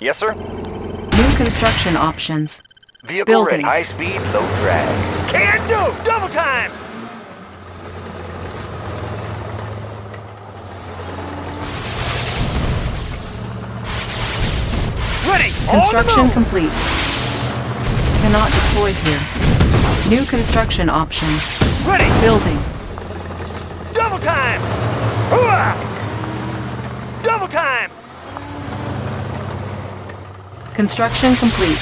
Yes, sir. New construction options. Vehicle Building. ready. High speed, low drag. Can do! Double time! Ready! Construction On the move. complete. Cannot deploy here. New construction options. Ready! Building. Double time! Hooah! Double time! Construction complete.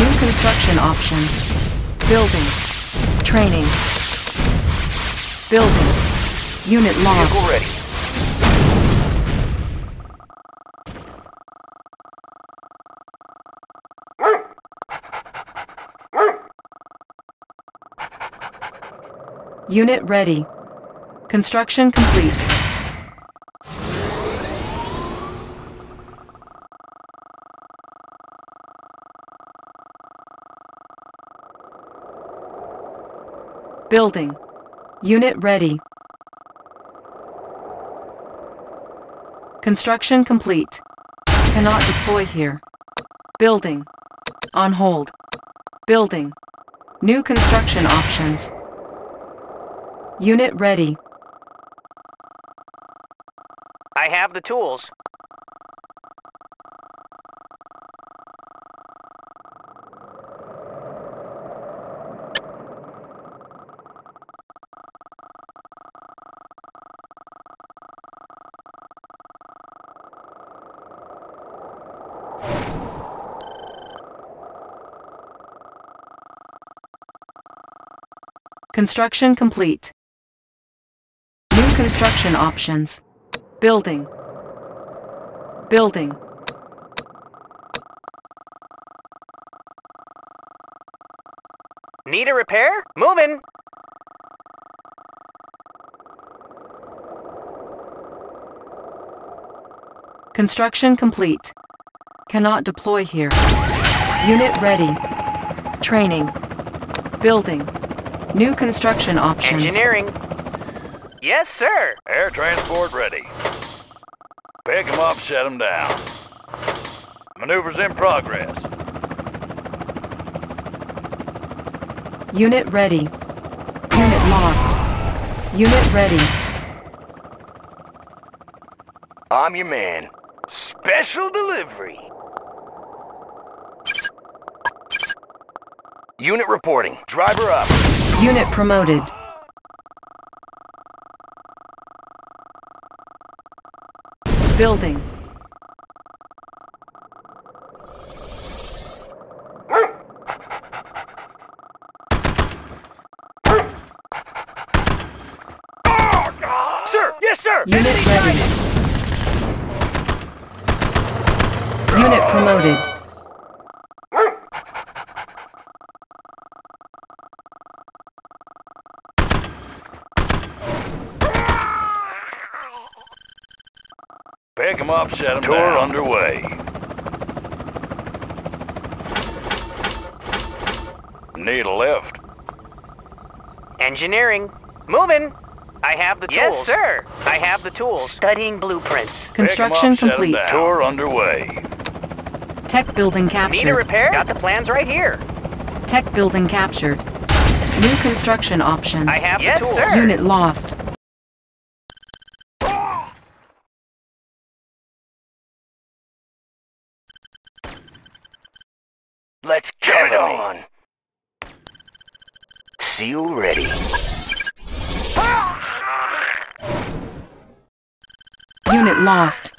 New construction options. Building. Training. Building. Unit lost. Vehicle ready. Unit ready. Construction complete. Building. Unit ready. Construction complete. Cannot deploy here. Building. On hold. Building. New construction options. Unit ready. I have the tools. Construction complete. New construction options. Building. Building. Need a repair? Moving! Construction complete. Cannot deploy here. Unit ready. Training. Building. New construction options. Engineering. Yes, sir. Air transport ready. Pick 'em up, set 'em down. Maneuvers in progress. Unit ready. Unit lost. Unit ready. I'm your man. Special delivery. Unit reporting. Driver up. Unit promoted. Building. Pick 'em up, Tour down. underway. Need a lift. Engineering. Moving. I have the tools. Yes, sir. I have the tools. Studying blueprints. Construction up, complete. down. Tour underway. Tech building captured. Need a repair? Got the plans right here. Tech building captured. New construction options. I have the tools. Sir. Unit lost. Let's get it on. Seal ready. Unit lost.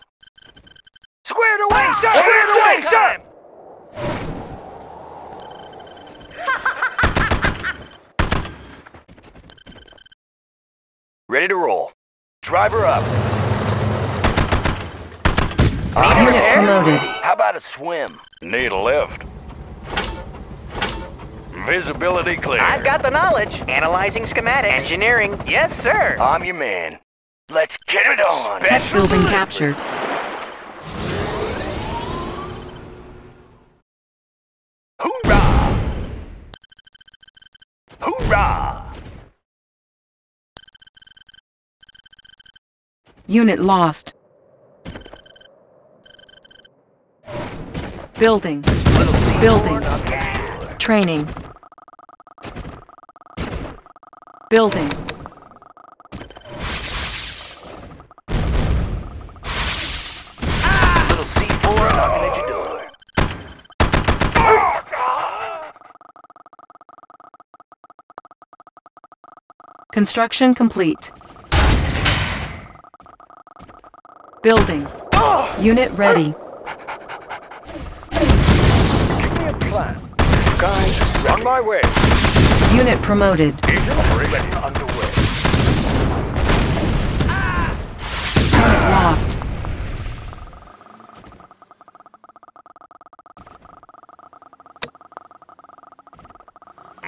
Squared away, sir! Squared away, sir! Ready to roll. Driver up. Need a Unit repair? promoted. How about a swim? Need a lift. Visibility clear. I've got the knowledge. Analyzing schematics. Engineering. Yes, sir. I'm your man. Let's get it on. Tech building captured. Hoorah! Hoorah! Unit lost. Building. Building. knocking at your door. Training. Building. Construction complete. Building. Unit ready. Give plan. Guys, on my way. Unit promoted. Agent operation underway. Unit lost.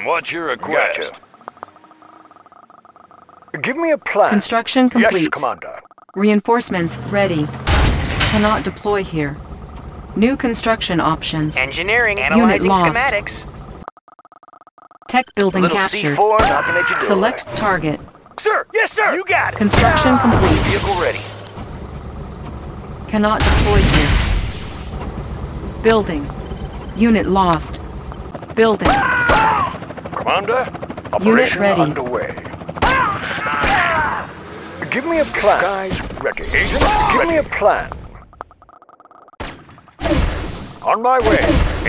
What's your request? Give me a plan. Construction Yes, complete. Commander. Reinforcements ready. Cannot deploy here. New construction options. Engineering. Analyzing lost. schematics. Tech building Little captured. C4 knocking door. Select target. Sir, yes, sir. You got it. Construction ah, complete. Vehicle ready. Cannot deploy here. Building. Unit lost. Building. Ah! Commander, operation ready. underway. Give me a plan. Guys, ready. Agent, give me a plan. On my way.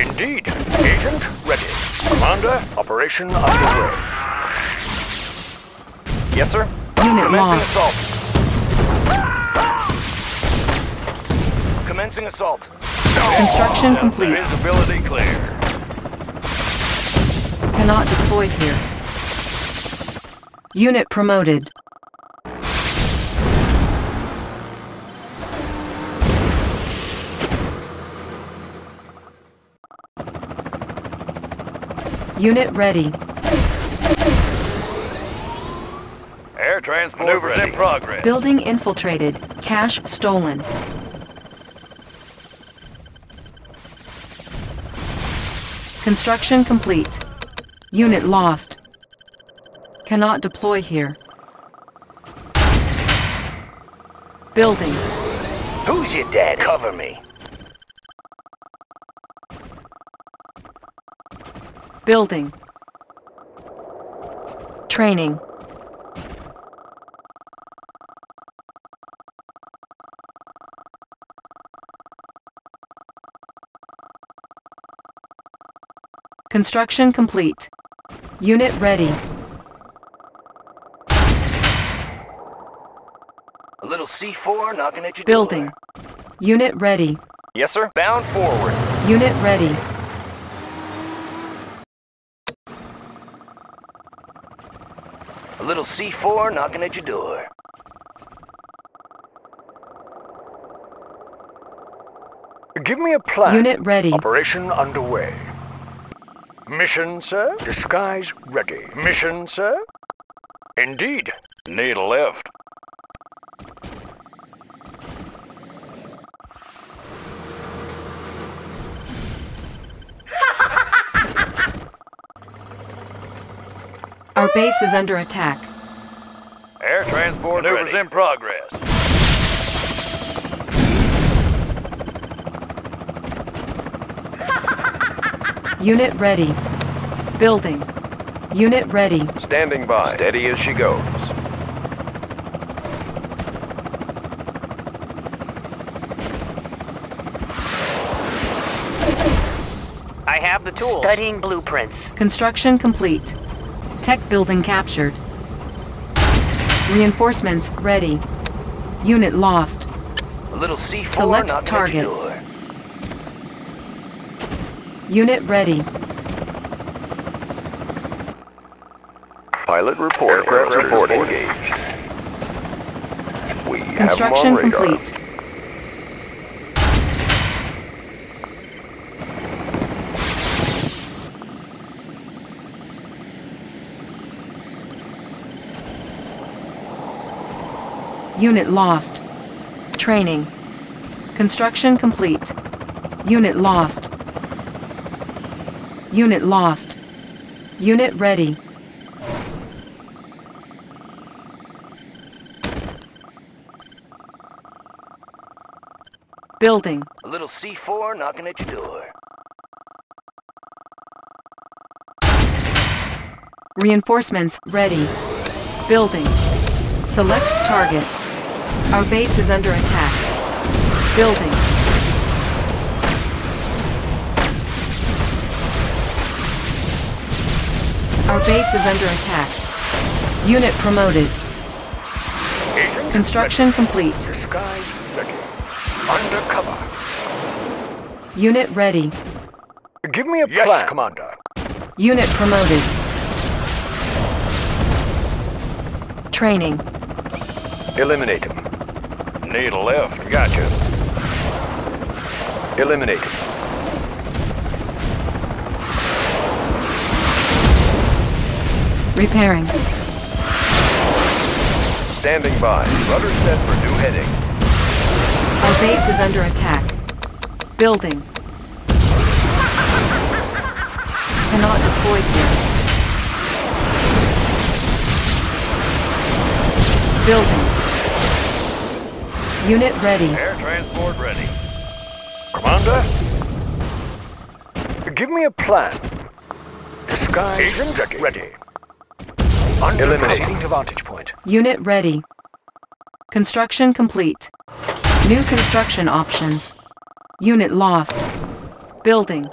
Indeed. Agent, ready. Commander, operation underway. Yes, sir. Unit Commencing lost. assault. Commencing assault. Construction complete. Visibility clear. Cannot deploy here. Unit promoted. Unit ready. Air transport Maneuvers in progress. Building infiltrated. Cash stolen. Construction complete. Unit lost. Cannot deploy here. Building. Who's your dad? Cover me. Building. Training. Construction complete. Unit ready. A little C4 knocking at your Building. door. Unit ready. Yes, sir. Bound forward. Unit ready. A C4 knocking at your door. Give me a plan. Unit ready. Operation underway. Mission, sir? Disguise ready. Mission, sir? Indeed. Need a lift. Our base is under attack. Air transport Maneuvers in progress. Unit ready. Building. Unit ready. Standing by. Steady as she goes. I have the tools. Studying blueprints. Construction complete. Tech building captured. Reinforcements ready. Unit lost. A little C4 Select knocking target. at your door. Unit ready. Pilot report. Aircraft report engaged. We Construction complete. Unit lost. Training. Construction complete. Unit lost. Unit lost. Unit ready. Building. A little C4 knocking at your door. Reinforcements ready. Building. Select target. Our base is under attack. Building. Our base is under attack. Unit promoted. Construction complete. Disguise ready. Undercover. Unit ready. Give me a yes, plan. Commander. Unit promoted. Training. Eliminate him. Need a lift. Gotcha. Eliminate him. Repairing. Standing by. Rudder set for new heading. Our base is under attack. Building. Cannot deploy here. Building. Unit ready. Air transport ready. Commander? Give me a plan. Disguise Agent ready. ready. Eliminating the vantage point. Unit ready. Construction complete. New construction options. Unit lost. Building.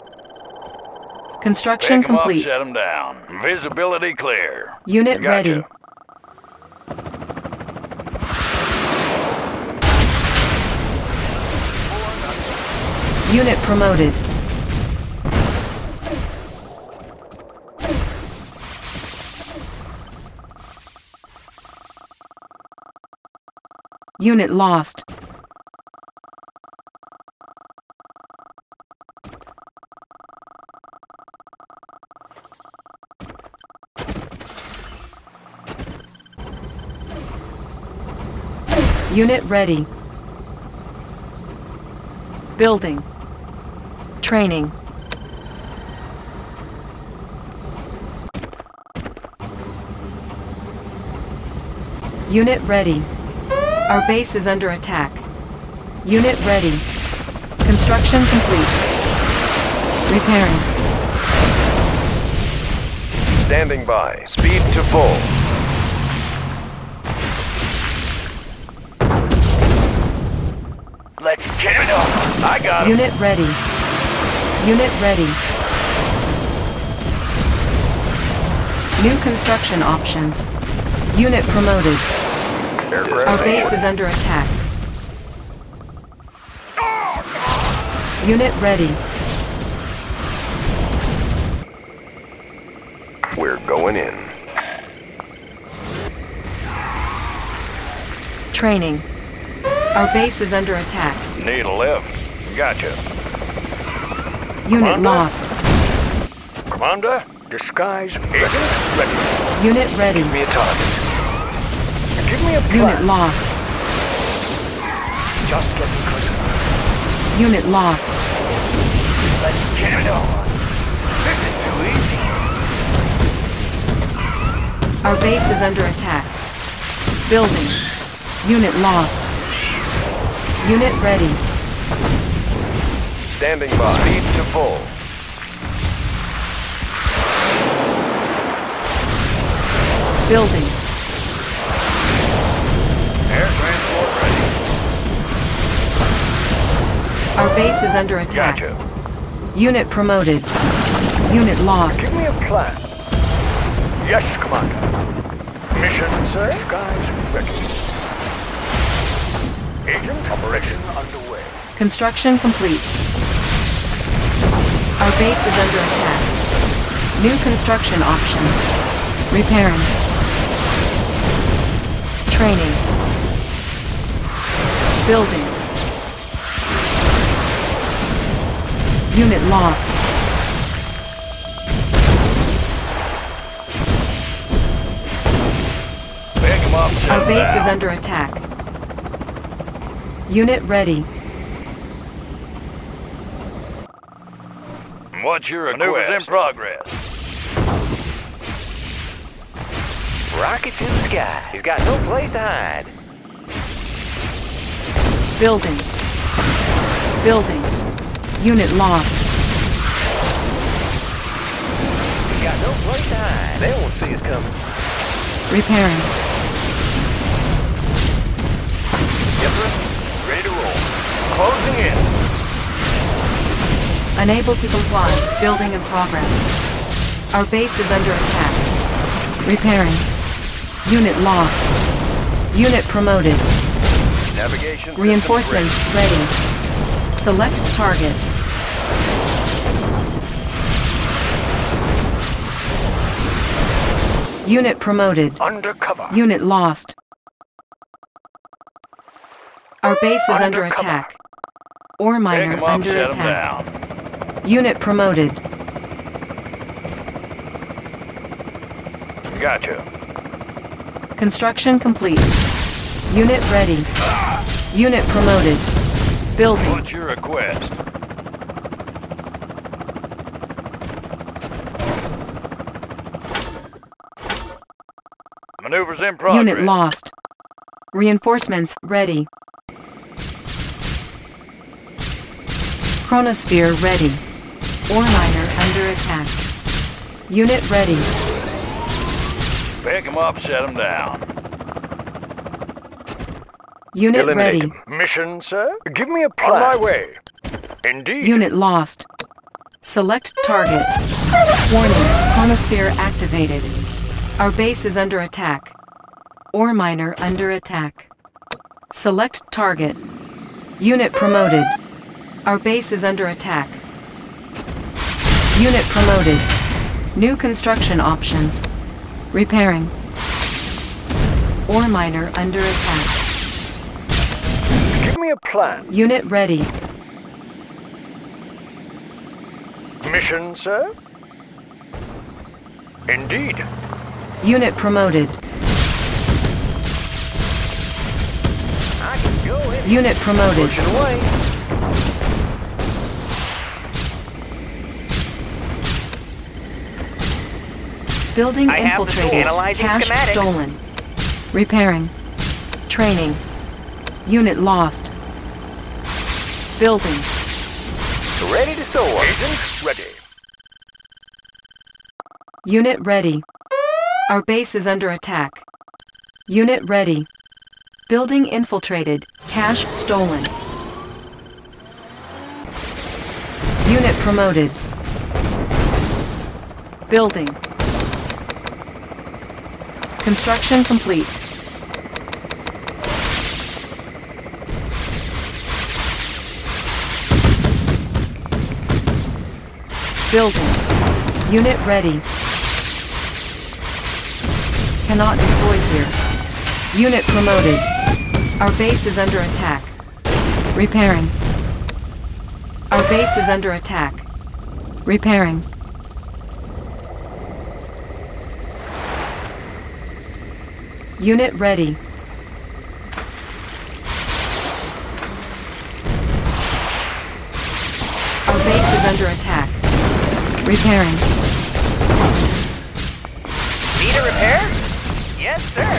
Construction Pick 'em up, complete. set 'em down. Visibility clear. Unit Gotcha. ready. Unit promoted. Unit lost. Unit ready. Building. Training. Unit ready. Our base is under attack. Unit ready. Construction complete. Repairing. Standing by. Speed to full. Let's get it on. I got 'em. Unit ready. Unit ready. New construction options. Unit promoted. Our base is under attack. Unit ready. We're going in. Training. Our base is under attack. Need a lift. Gotcha. Unit Commander? lost. Commander? Disguise ready. Ready. Unit ready. Give me a target. Give me a plan. Unit lost. Just getting closer. Unit lost. Let's get it on. This is too easy. Our base is under attack. Building. Unit lost. Unit ready. Standing by. Speed to full. Building. Air transport ready. Our base is under attack. Gotcha. Unit promoted. Unit lost. Give me a plan. Yes, Commander. Mission, sir. Disguise ready. Agent operation underway. Construction complete. Our base is under attack. New construction options. Repairing. Training. Building. Unit lost. Pick 'em up, set Our base is under attack. Unit ready. What's your Maneuvers in progress. Rocket to the sky. He's got no place to hide. Building. Building. Unit lost. We got no place to hide. They won't see us coming. Repairing. Yes. Ready to roll. Closing in. Unable to comply. Building in progress. Our base is under attack. Repairing. Unit lost. Unit promoted. Navigation Reinforcements ready. Select target. Unit promoted. Undercover. Unit lost. Our base is under attack. Ore miner up, under attack. Unit promoted. Gotcha. Construction complete. Unit ready. Unit promoted. Building. What's your request? Maneuvers in progress. Unit lost. Reinforcements ready. Chronosphere ready. Ore miner under attack. Unit ready. Pick 'em up, set 'em down. Unit Eliminate ready. Mission, sir? Give me a plan. On my way. Indeed. Unit lost. Select target. Warning. Chronosphere activated. Our base is under attack. Ore miner under attack. Select target. Unit promoted. Our base is under attack. Unit promoted. New construction options. Repairing. Ore miner under attack. Give me a plan. Unit ready. Mission, sir? Indeed. Unit promoted. I can go in. Unit promoted. Building I have the tool. infiltrated. Cash schematics. stolen. Repairing. Training. Unit lost. Building. Ready to soar. Agent ready. Unit ready. Our base is under attack. Unit ready. Building infiltrated. Cash stolen. Unit promoted. Building. Construction complete. Building. Unit ready. Cannot deploy here. Unit promoted. Our base is under attack. Repairing. Our base is under attack. Repairing. Unit ready. Our base is under attack. Repairing. Need a repair? Yes, sir.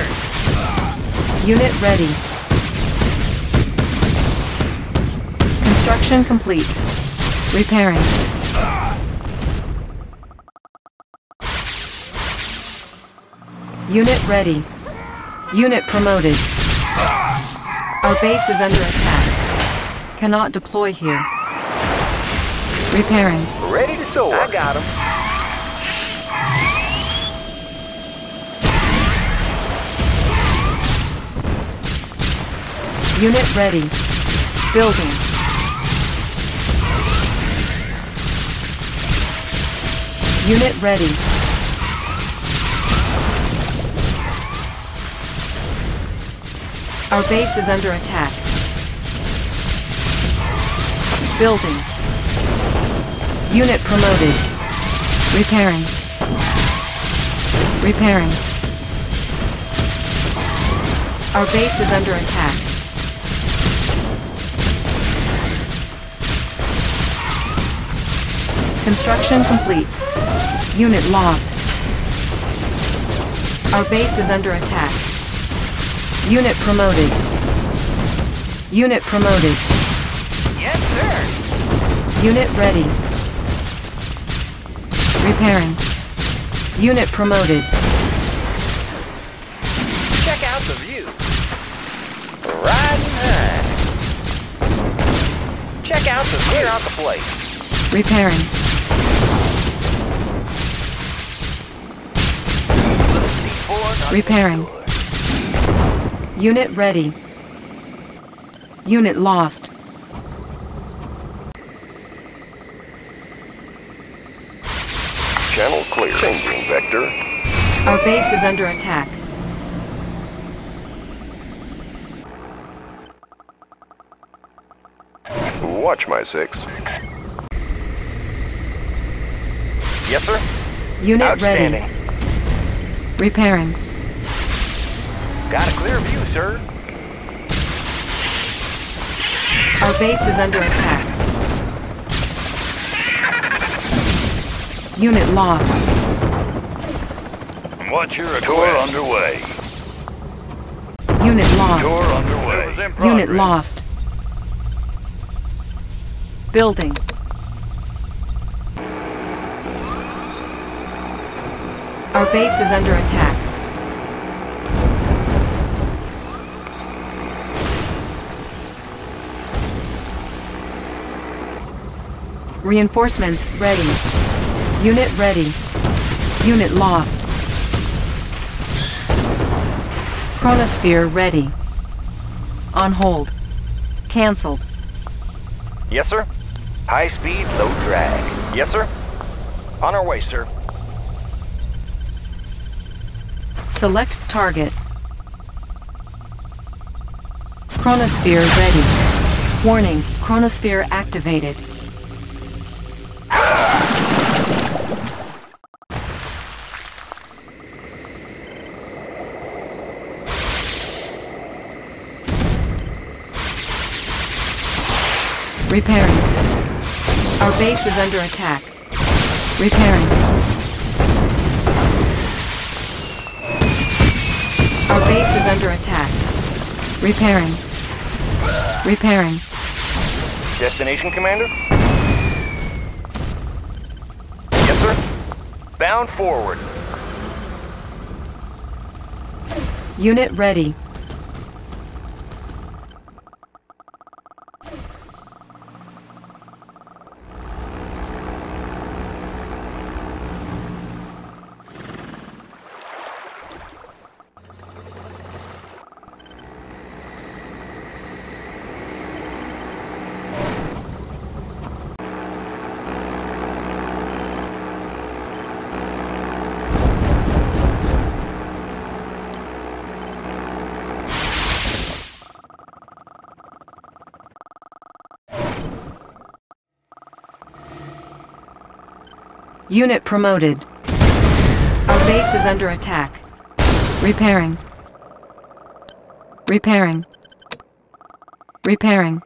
Unit ready. Construction complete. Repairing. Unit ready. Unit promoted. Our base is under attack. Cannot deploy here. Repairing. Ready to soar. I got him. Unit ready. Building. Unit ready. Our base is under attack. Building. Unit promoted. Repairing. Repairing. Our base is under attack. Construction complete. Unit lost. Our base is under attack. Unit promoted. Unit promoted. Yes, sir. Unit ready. Repairing. Unit promoted. Check out the view. Riding high. Check out the clear out the place. Repairing. Repairing. Unit ready. Unit lost. Channel clear. Changing vector. Our base is under attack. Watch my six. Yes, sir. Unit Outstanding. ready. Repairing. Got a clear view, sir. Our base is under attack. Unit lost. What's your Tour underway. Unit lost. Tour underway. Unit lost. Building. Our base is under attack. Reinforcements ready. Unit ready. Unit lost. Chronosphere ready. On hold. Cancelled. Yes, sir. High speed, low drag. Yes, sir. On our way, sir. Select target. Chronosphere ready. Warning, chronosphere activated. Repairing. Our base is under attack. Repairing. Our base is under attack. Repairing. Repairing. Destination, Commander? Yes, sir. Bound forward. Unit ready. Unit promoted. Our base is under attack. Repairing. Repairing. Repairing.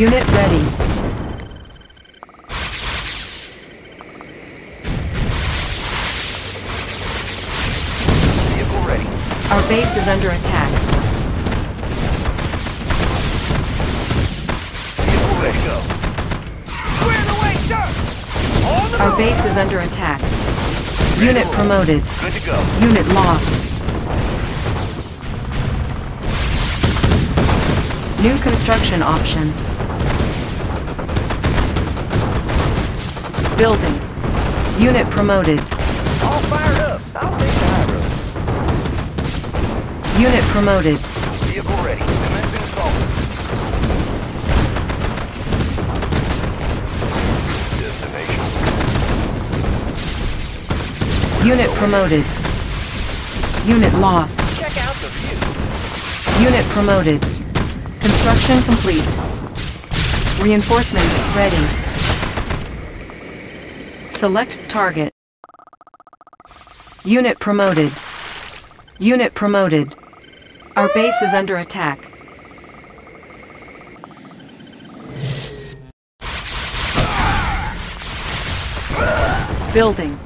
Unit ready. Vehicle ready. Our base is under attack. Vehicle ready. Go. Clear the way, sir! On the Our move. base is under attack. Unit promoted. Good to go. Unit lost. New construction options. Building. Unit promoted. All fired up. I'll take the high road. Unit promoted. Vehicle ready. Commence installment. Destination. Unit promoted. Unit lost. Check out the view. Unit promoted. Construction complete. Reinforcements ready. Select target. Unit promoted. Unit promoted. Our base is under attack. Building.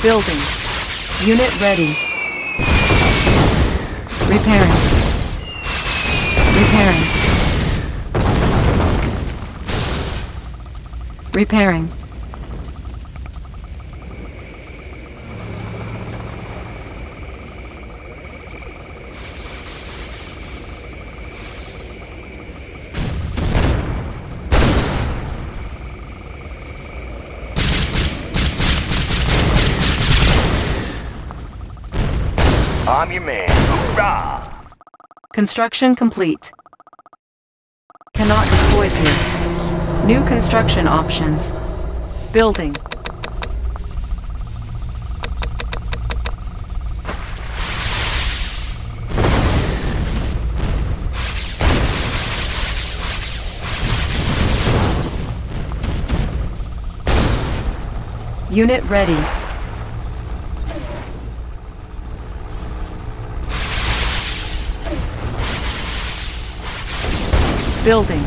Building. Unit ready. Repairing. Repairing. Repairing. I'm your man. Construction complete. Cannot deploy here. New construction options. Building. Unit ready. Building.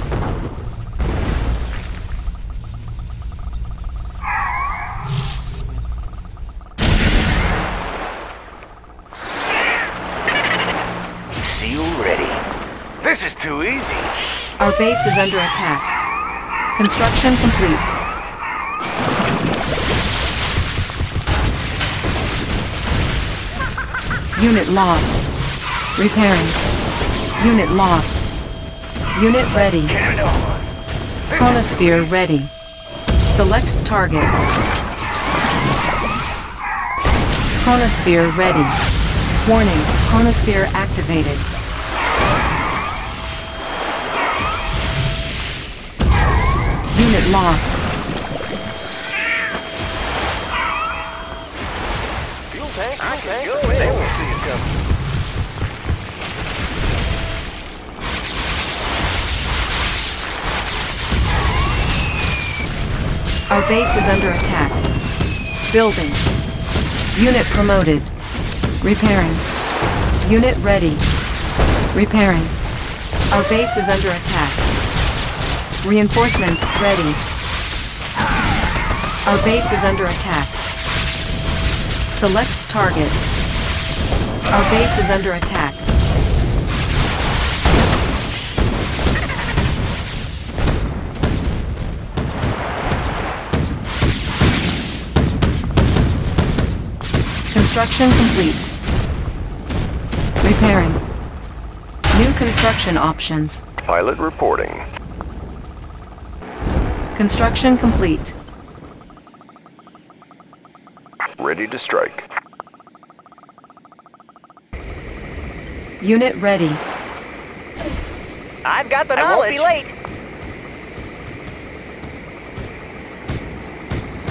Seal ready. This is too easy. Our base is under attack. Construction complete. Unit lost. Repairing. Unit lost. Unit ready. Chronosphere ready. Select target. Chronosphere ready. Warning, chronosphere activated. Unit lost. Fuel tank. They won't see coming. Base is under attack. Building. Unit promoted. Repairing. Unit ready. Repairing. Our base is under attack. Reinforcements ready. Our base is under attack. Select target. Our base is under attack. Construction complete. Repairing. New construction options. Pilot reporting. Construction complete. Ready to strike. Unit ready. I've got the knowledge. I won't be late.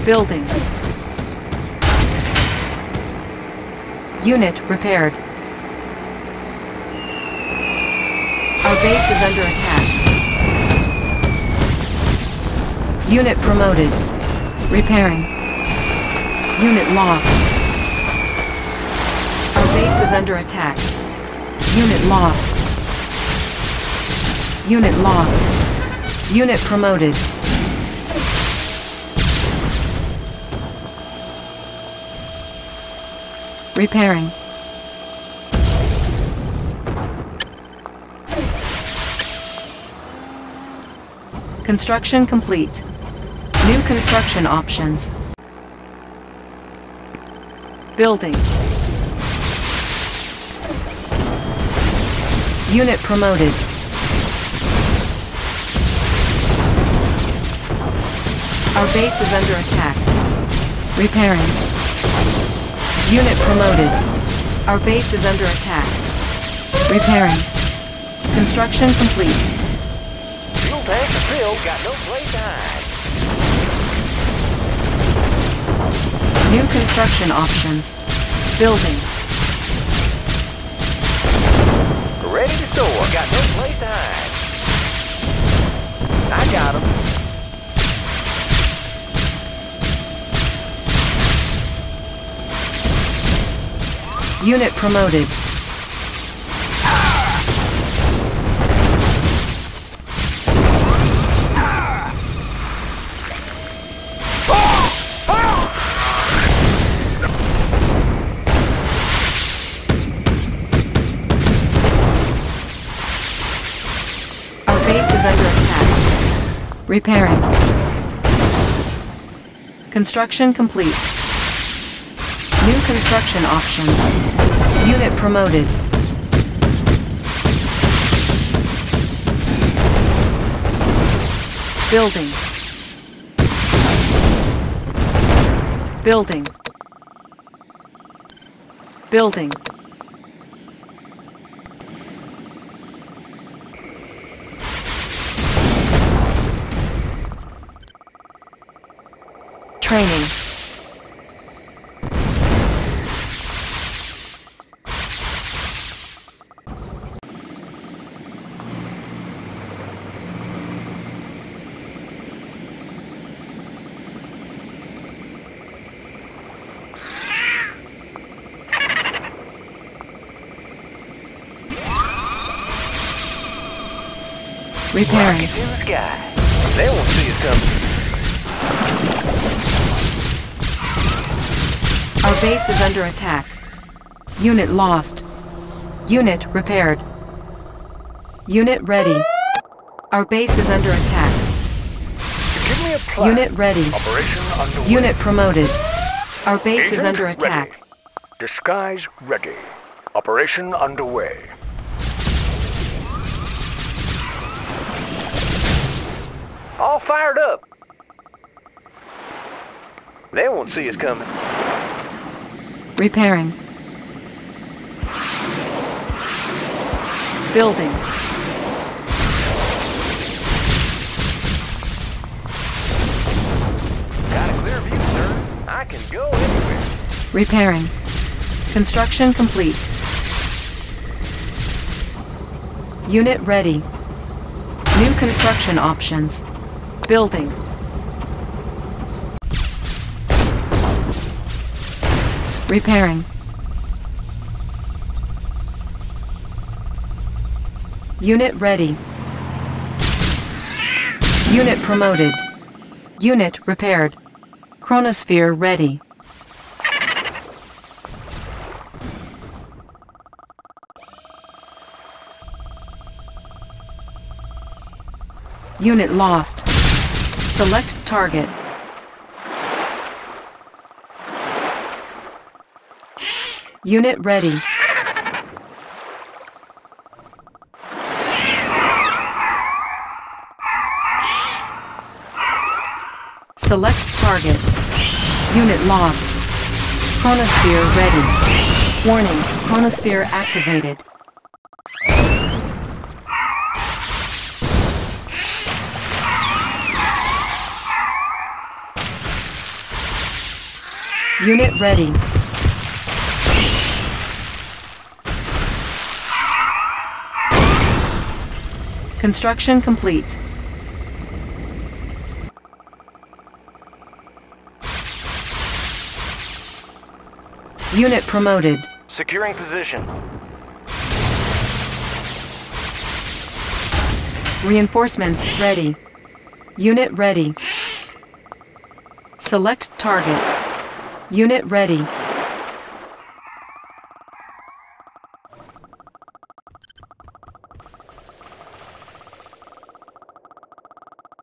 Building. Unit repaired. Our base is under attack. Unit promoted. Repairing. Unit lost. Our base is under attack. Unit lost. Unit lost. Unit promoted. Repairing. Construction complete. New construction options. Building. Unit promoted. Our base is under attack. Repairing. Unit promoted. Our base is under attack. Repairing. Construction complete. Fuel tank filled. Got no place to hide. New construction options. Building. Ready to soar. Got no place to hide. I got him. Unit promoted. Our base is under attack. Repairing. Construction complete. New construction options. Unit promoted. Building. Building. Building. Training. Repairing. Rockets in the sky. They won't see us coming. Our base is under attack. Unit lost. Unit repaired. Unit ready. Our base is under attack. Give me a plan. Unit ready. Operation underway. Unit promoted. Our base is Agent under ready. attack. Disguise ready. Operation underway. All fired up. They won't see us coming. Repairing. Building. Got a clear view, sir. I can go anywhere. Repairing. Construction complete. Unit ready. New construction options. Building. Repairing. Unit ready. Unit promoted. Unit repaired. Chronosphere ready. Unit lost. Select target. Unit ready. Select target. Unit lost. Chronosphere ready. Warning, chronosphere activated. Unit ready. Construction complete. Unit promoted. Securing position. Reinforcements ready. Unit ready. Select target. Unit ready.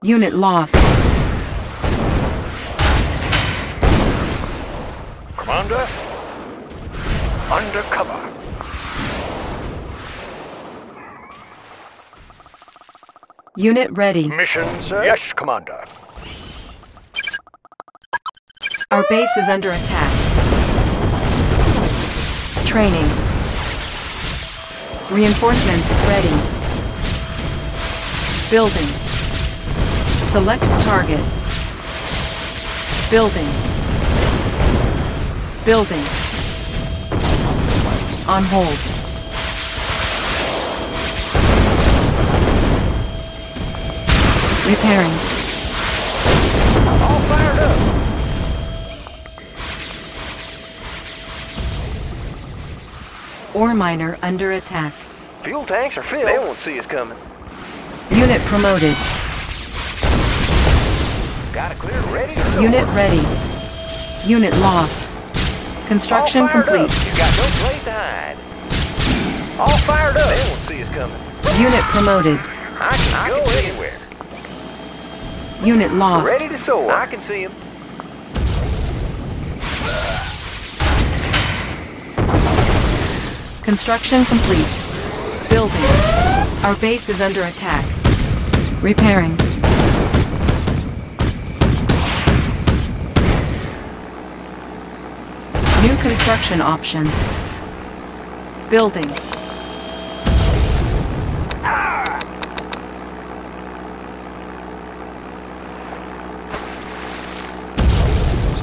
Unit lost. Commander? Undercover. Unit ready. Mission, sir? Yes, Commander. Our base is under attack. Training. Reinforcements ready. Building. Select target. Building. Building. On hold. Repairing. All fired up. Ore miner under attack. Fuel tanks are filled. They won't see us coming. Unit promoted. Got a clear, ready to soar. Unit ready. Unit lost. Construction All fired complete. Up. You got no place to hide. All fired up. They won't see us coming. Unit promoted. I can I go can anywhere. Unit lost. Ready to soar. I can see him. Construction complete. Building. Our base is under attack. Repairing. New construction options. Building.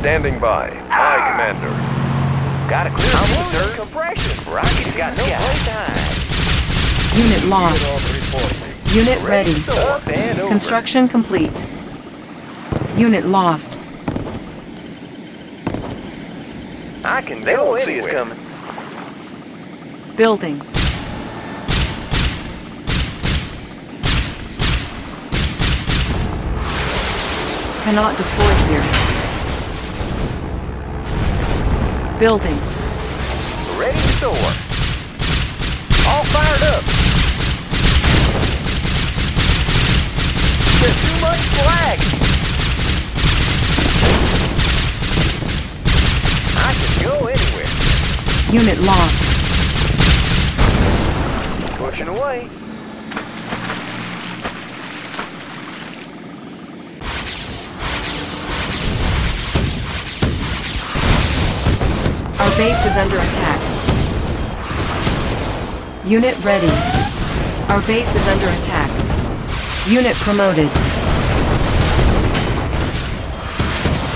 Standing by. Aye, Commander. Got a clear I'm view, on sir. the compression. Rocket's got no place to hide. Unit lost. Unit ready. Up. Construction complete. Unit lost. I can they won't see us coming. Building. Cannot deploy here. Building. Ready to soar. All fired up. There's too much flag. I can go anywhere. Unit lost. Pushing away. Base is under attack. Unit ready. Our base is under attack. Unit promoted.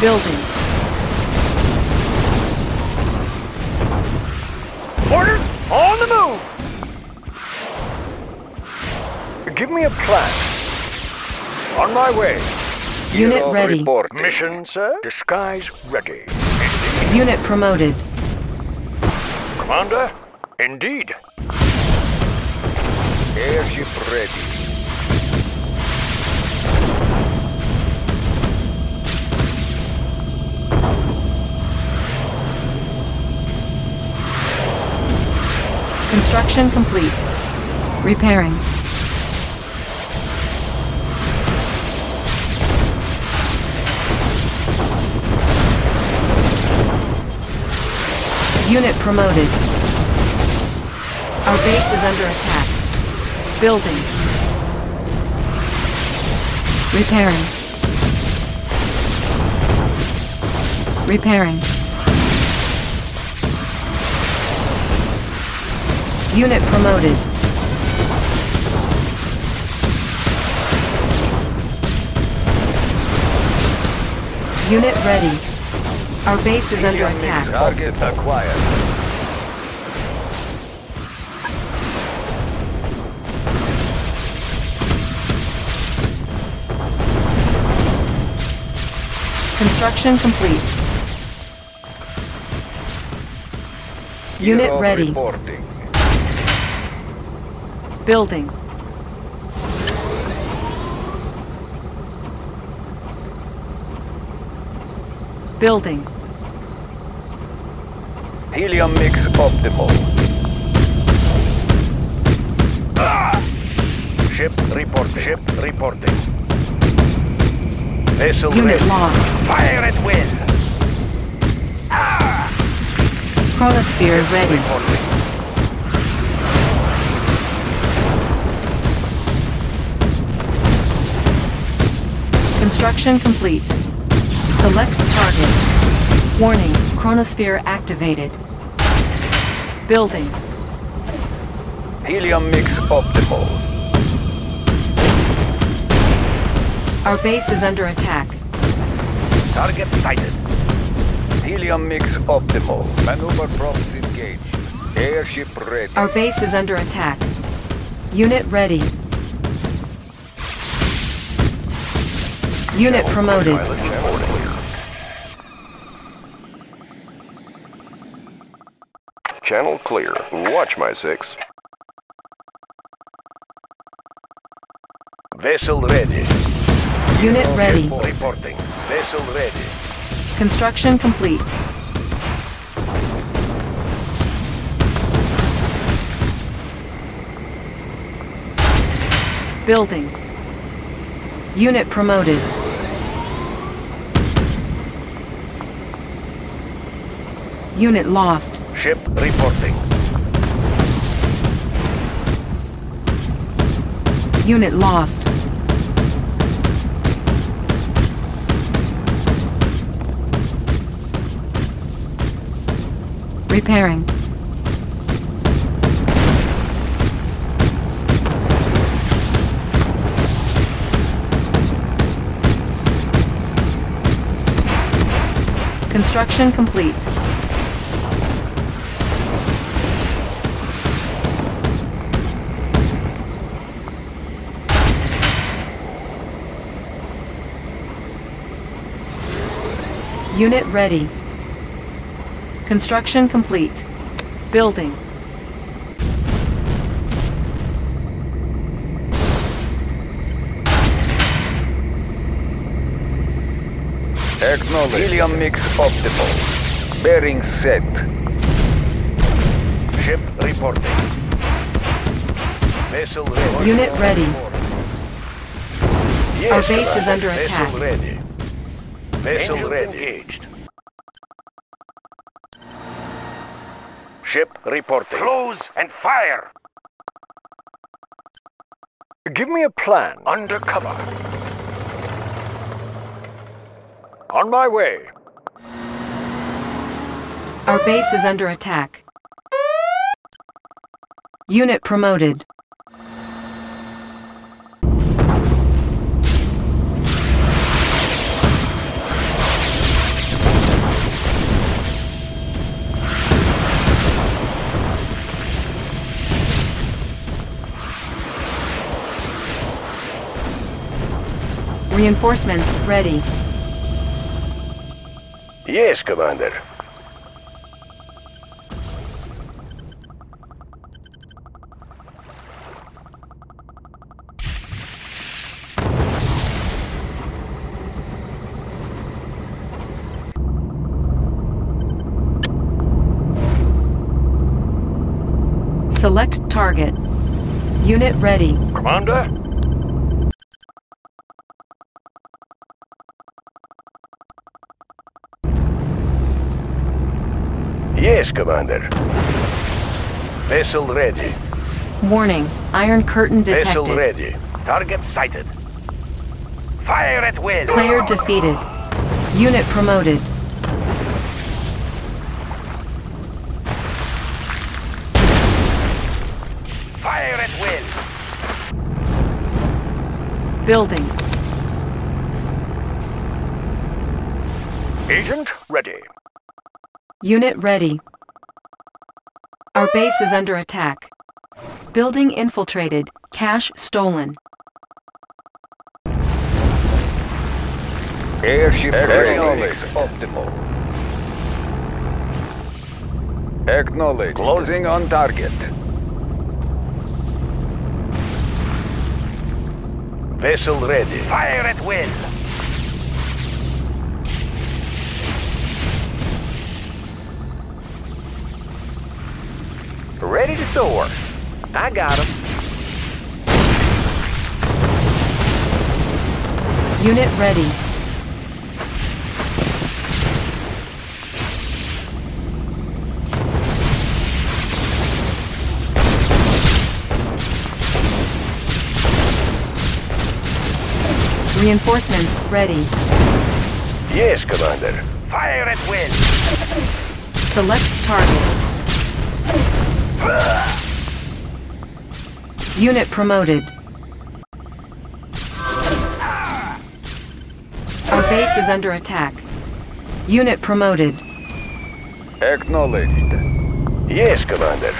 Building. Orders on the move! Give me a plan. On my way. Unit ready. Mission, sir? Disguise ready. Unit promoted. Commander? Indeed. Airship ready. Construction complete. Repairing. Unit promoted. Our base is under attack. Building. Repairing. Repairing. Unit promoted. Unit ready. Our base is under attack. Target acquired. Construction complete. Unit ready. Reporting. Building. Building. Helium mix optimal. Ship report. Ship reporting. Vessel Unit ready. lost. Fire at will. Chronosphere ready. Reporting. Construction complete. Select target. Warning, chronosphere activated. Building. Helium mix optimal. Our base is under attack. Target sighted. Helium mix optimal. Maneuver props engaged. Airship ready. Our base is under attack. Unit ready. Unit promoted. Channel clear. Watch my six. Vessel ready. Unit ready. Reporting. Vessel ready. Construction complete. Building. Unit promoted. Unit lost. Ship reporting. Unit lost. Repairing. Construction complete. Unit ready. Construction complete. Building. Acknowledge. Helium mix optimal. Bearing set. Ship reporting. Vessel ready. Unit ready. Yes, Our base is under attack. Ready. Vessel Engines ready. engaged. Ship reporting. Close and fire. Give me a plan. Undercover. On my way. Our base is under attack. Unit promoted. Reinforcements ready. Yes, Commander. Select target. Unit ready. Commander? Yes, Commander. Vessel ready. Warning. Iron curtain detected. Vessel ready. Target sighted. Fire at will. Player defeated. Unit promoted. Fire at will. Building. Agent ready. Unit ready. Our base is under attack. Building infiltrated. Cash stolen. Airship Acknowledge. optimal. Acknowledge. Closing on target. Vessel ready. Fire at will. Ready to soar. I got him. Unit ready. Reinforcements ready. Yes, Commander. Fire at will. Select target. Unit promoted. Our base is under attack. Unit promoted. Acknowledged. Yes, Commander.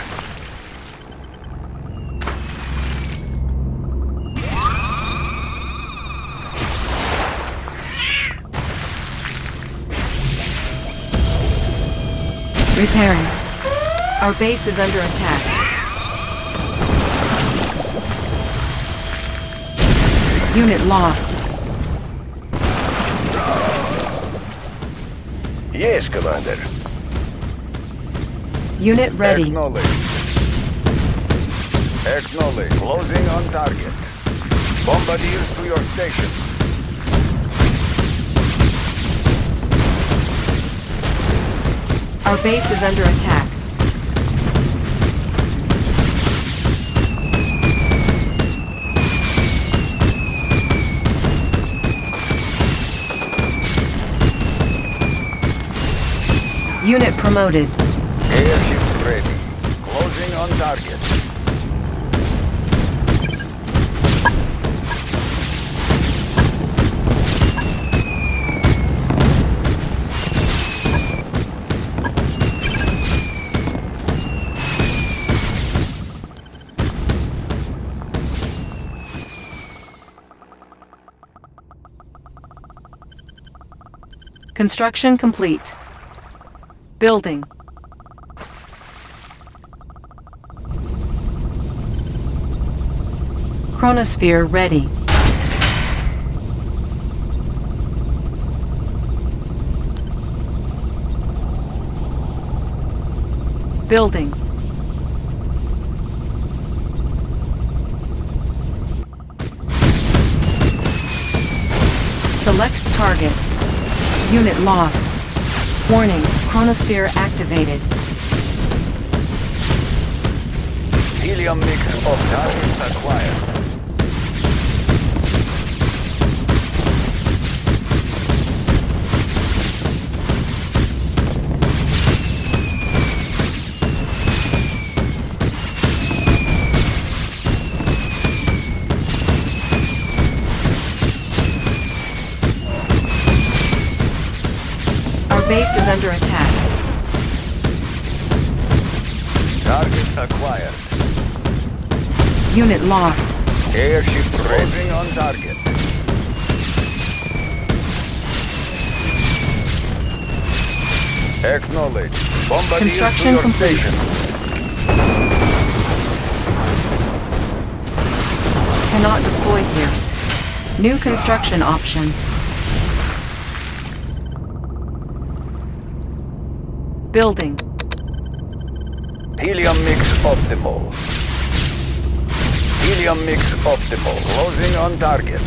Repairing. Our base is under attack. Unit lost. Yes, Commander. Unit ready. Acknowledge. Acknowledge. Closing on target. Bombardiers to your station. Our base is under attack. Promoted. Airship ready. Closing on target. Construction complete. Building. Chronosphere ready. Building. Select target. Unit lost. Warning, chronosphere activated. Helium mix of targets acquired. Base is under attack. Target acquired. Unit lost. Airship ready on target. Acknowledge. Bombardiers to Construction complete. Cannot deploy here. New construction options. Building. Helium mix optimal. Helium mix optimal. Closing on target.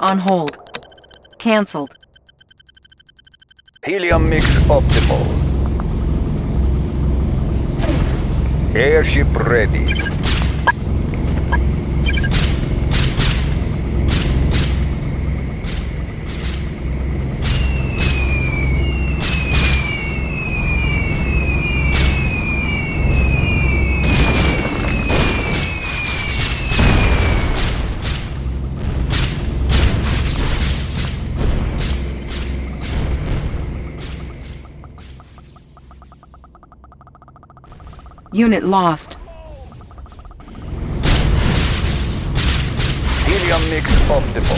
On hold. Cancelled. Helium mix optimal. Airship ready. Unit lost. Helium mix optimal.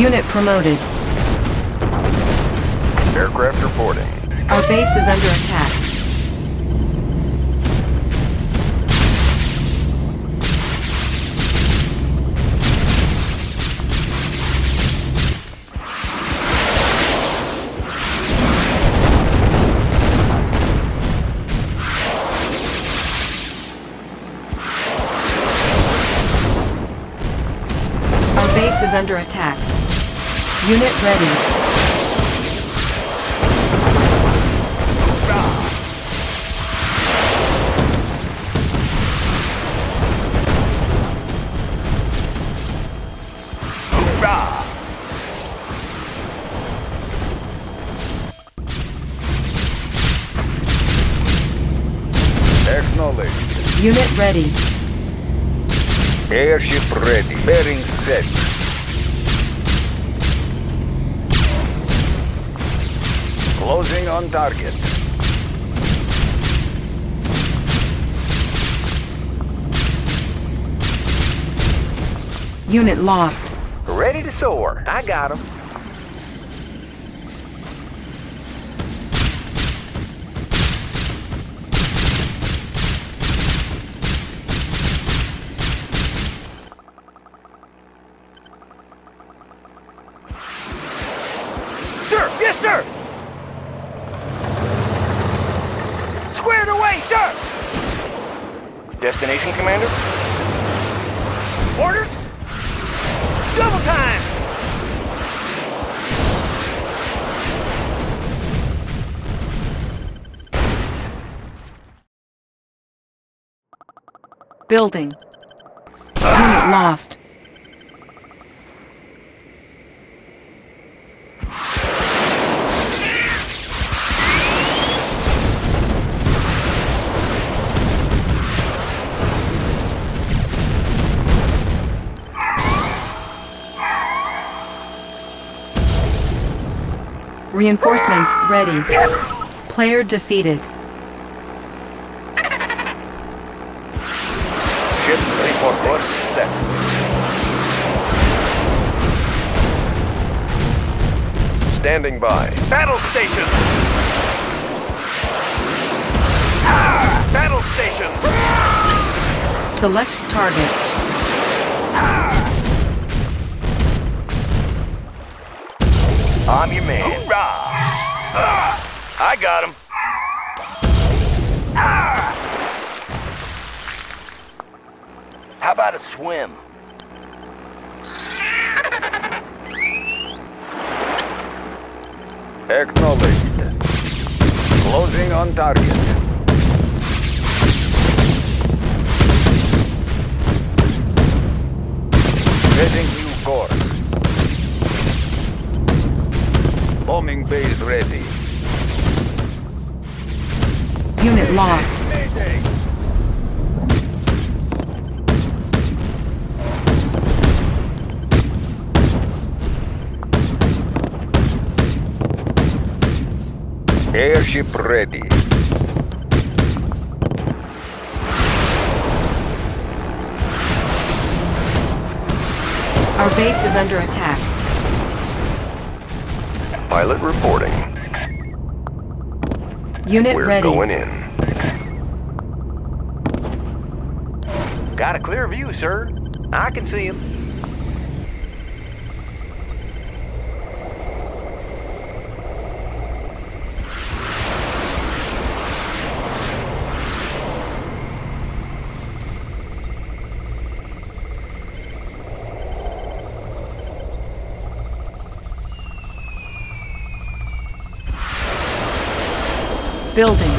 Unit promoted. Aircraft reporting. Our base is under attack. Under attack. Unit ready. Hoorah! Acknowledge. Unit ready. Airship ready. Bearing set. On target. Unit lost. Ready to soar. I got him. Building. Unit lost. Reinforcements ready. Player defeated. Standing by. Battle station! Ah! Battle station! Select target. I'm your man. Hoorah! Ah! I got him. Ah! How about a swim? Acknowledged. Closing on target. Setting new course. Bombing base ready. Unit lost. Mayday! Airship ready. Our base is under attack. Pilot reporting. Unit We're ready. going in. Got a clear view, sir. I can see him. Building.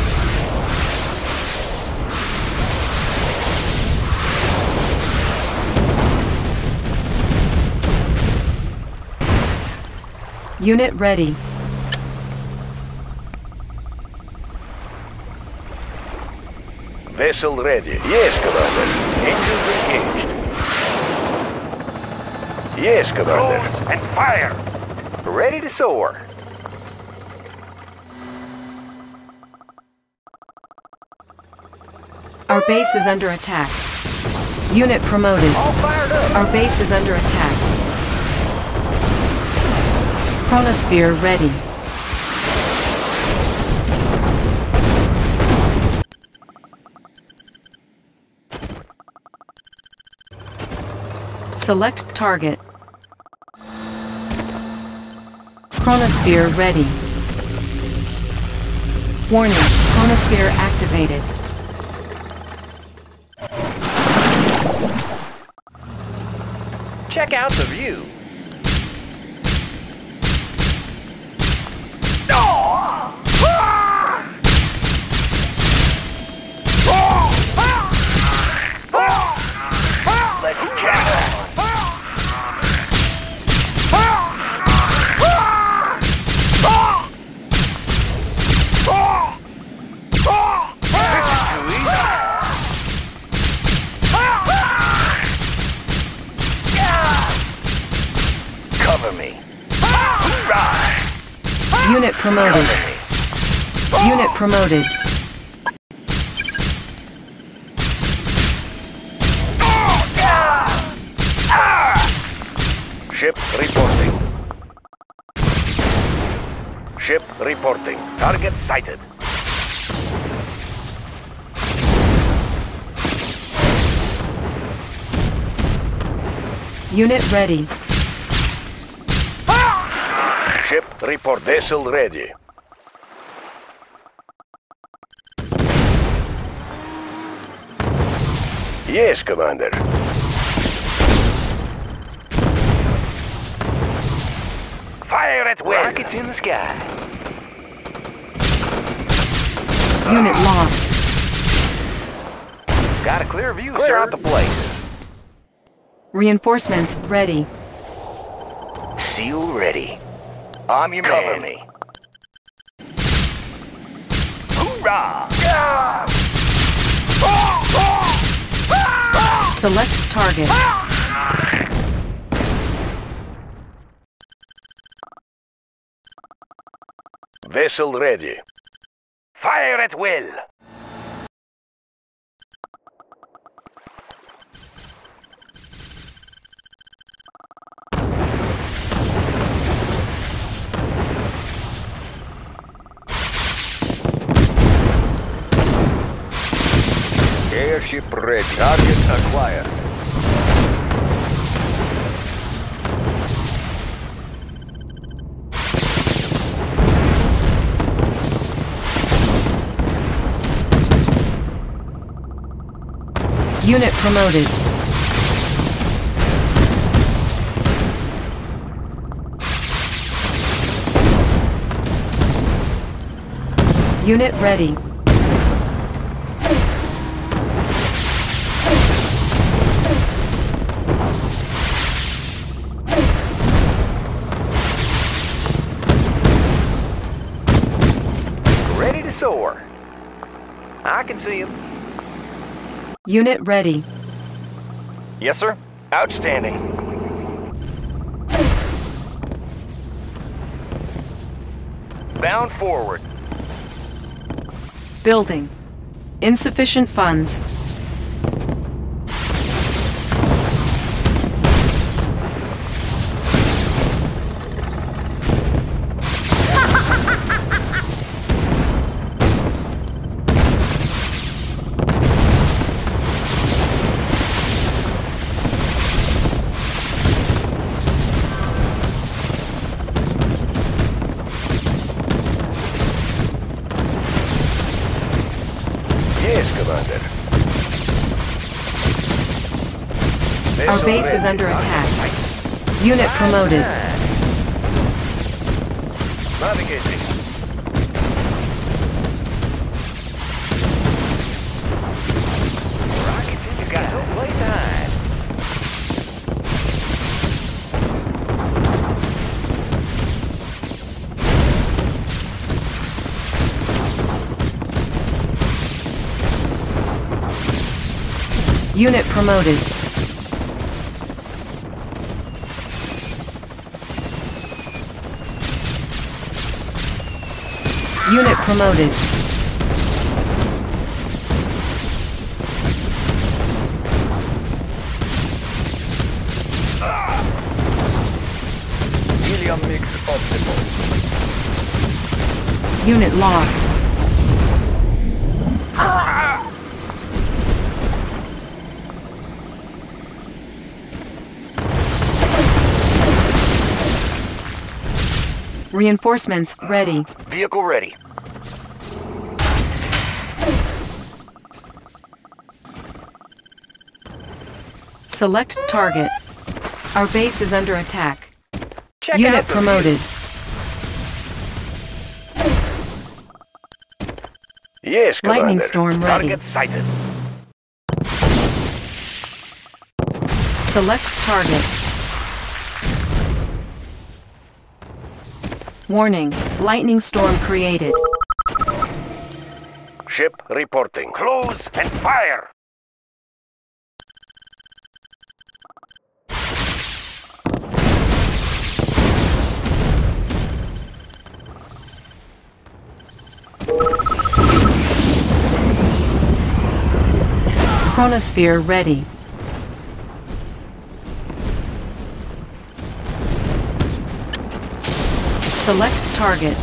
Unit ready. Vessel ready. Yes, Commander. Engines engaged. Yes, Commander. Close and fire! Ready to soar. Base is under attack. Unit promoted. All fired up. Our base is under attack. Chronosphere ready. Select target. Chronosphere ready. Warning, chronosphere activated. Check out the view. Let's get This is too easy. Cover me. Hoorah! Unit promoted. Unit promoted. Ship reporting. Ship reporting. Target sighted. Unit ready. Report. Vessel ready. Yes, Commander. Fire at will. Rockets in the sky. Unit lost. Got a clear view, Clear sir. out the place. Reinforcements ready. Seal ready. I'm your Cover man. me. Hoorah! Select target. Vessel ready. Fire at will. Airship ready. Target acquired. Unit promoted. Unit ready. Ready can see him. Unit ready. Yes, sir. Outstanding. Bound forward. Building. Insufficient funds. Under attack. Unit promoted. Navigating. Rockets in the sky. Don't play time. Unit promoted. Promoted. Helium mix optimal. Unit lost. Reinforcements ready. Vehicle ready. Select target. Our base is under attack. Check Unit out promoted. Yes, Commander. Lightning storm ready. Target sighted. Select target. Warning. Lightning storm created. Ship reporting. Close and fire. Chronosphere ready. Select target.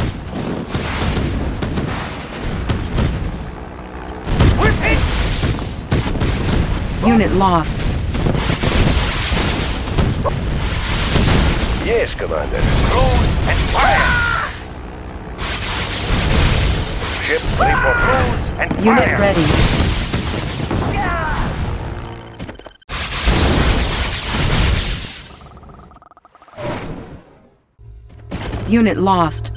Unit lost. Yes, Commander. Cruise and fire! Ship report. Cruise and Unit fire! ready. Unit lost.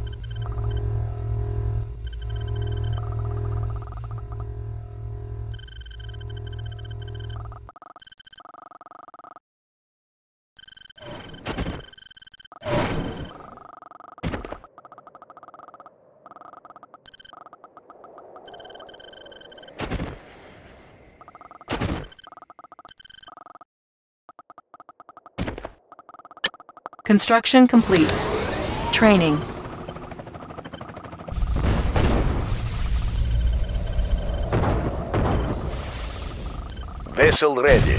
Construction complete. Training. Vessel ready.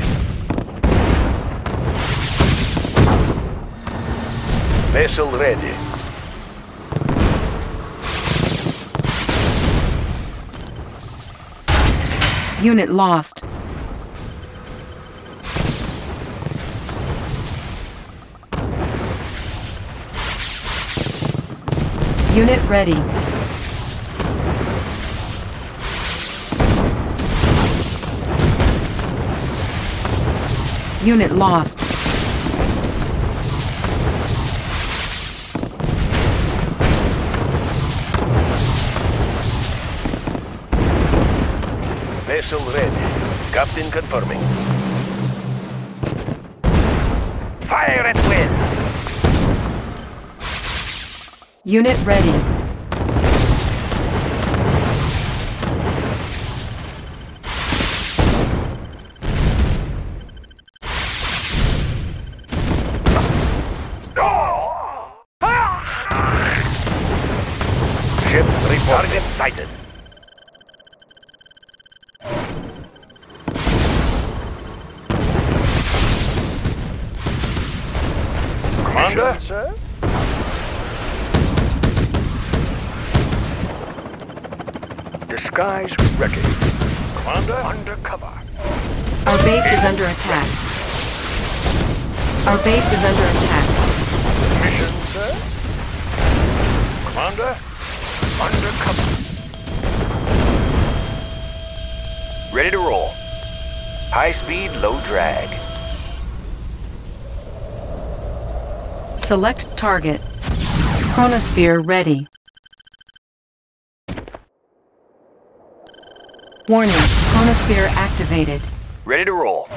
Vessel ready. Unit lost. Unit ready. Unit lost. Vessel ready. Captain confirming. Fire at will! Unit ready. Select target. Chronosphere ready. Warning, chronosphere activated. Ready to roll.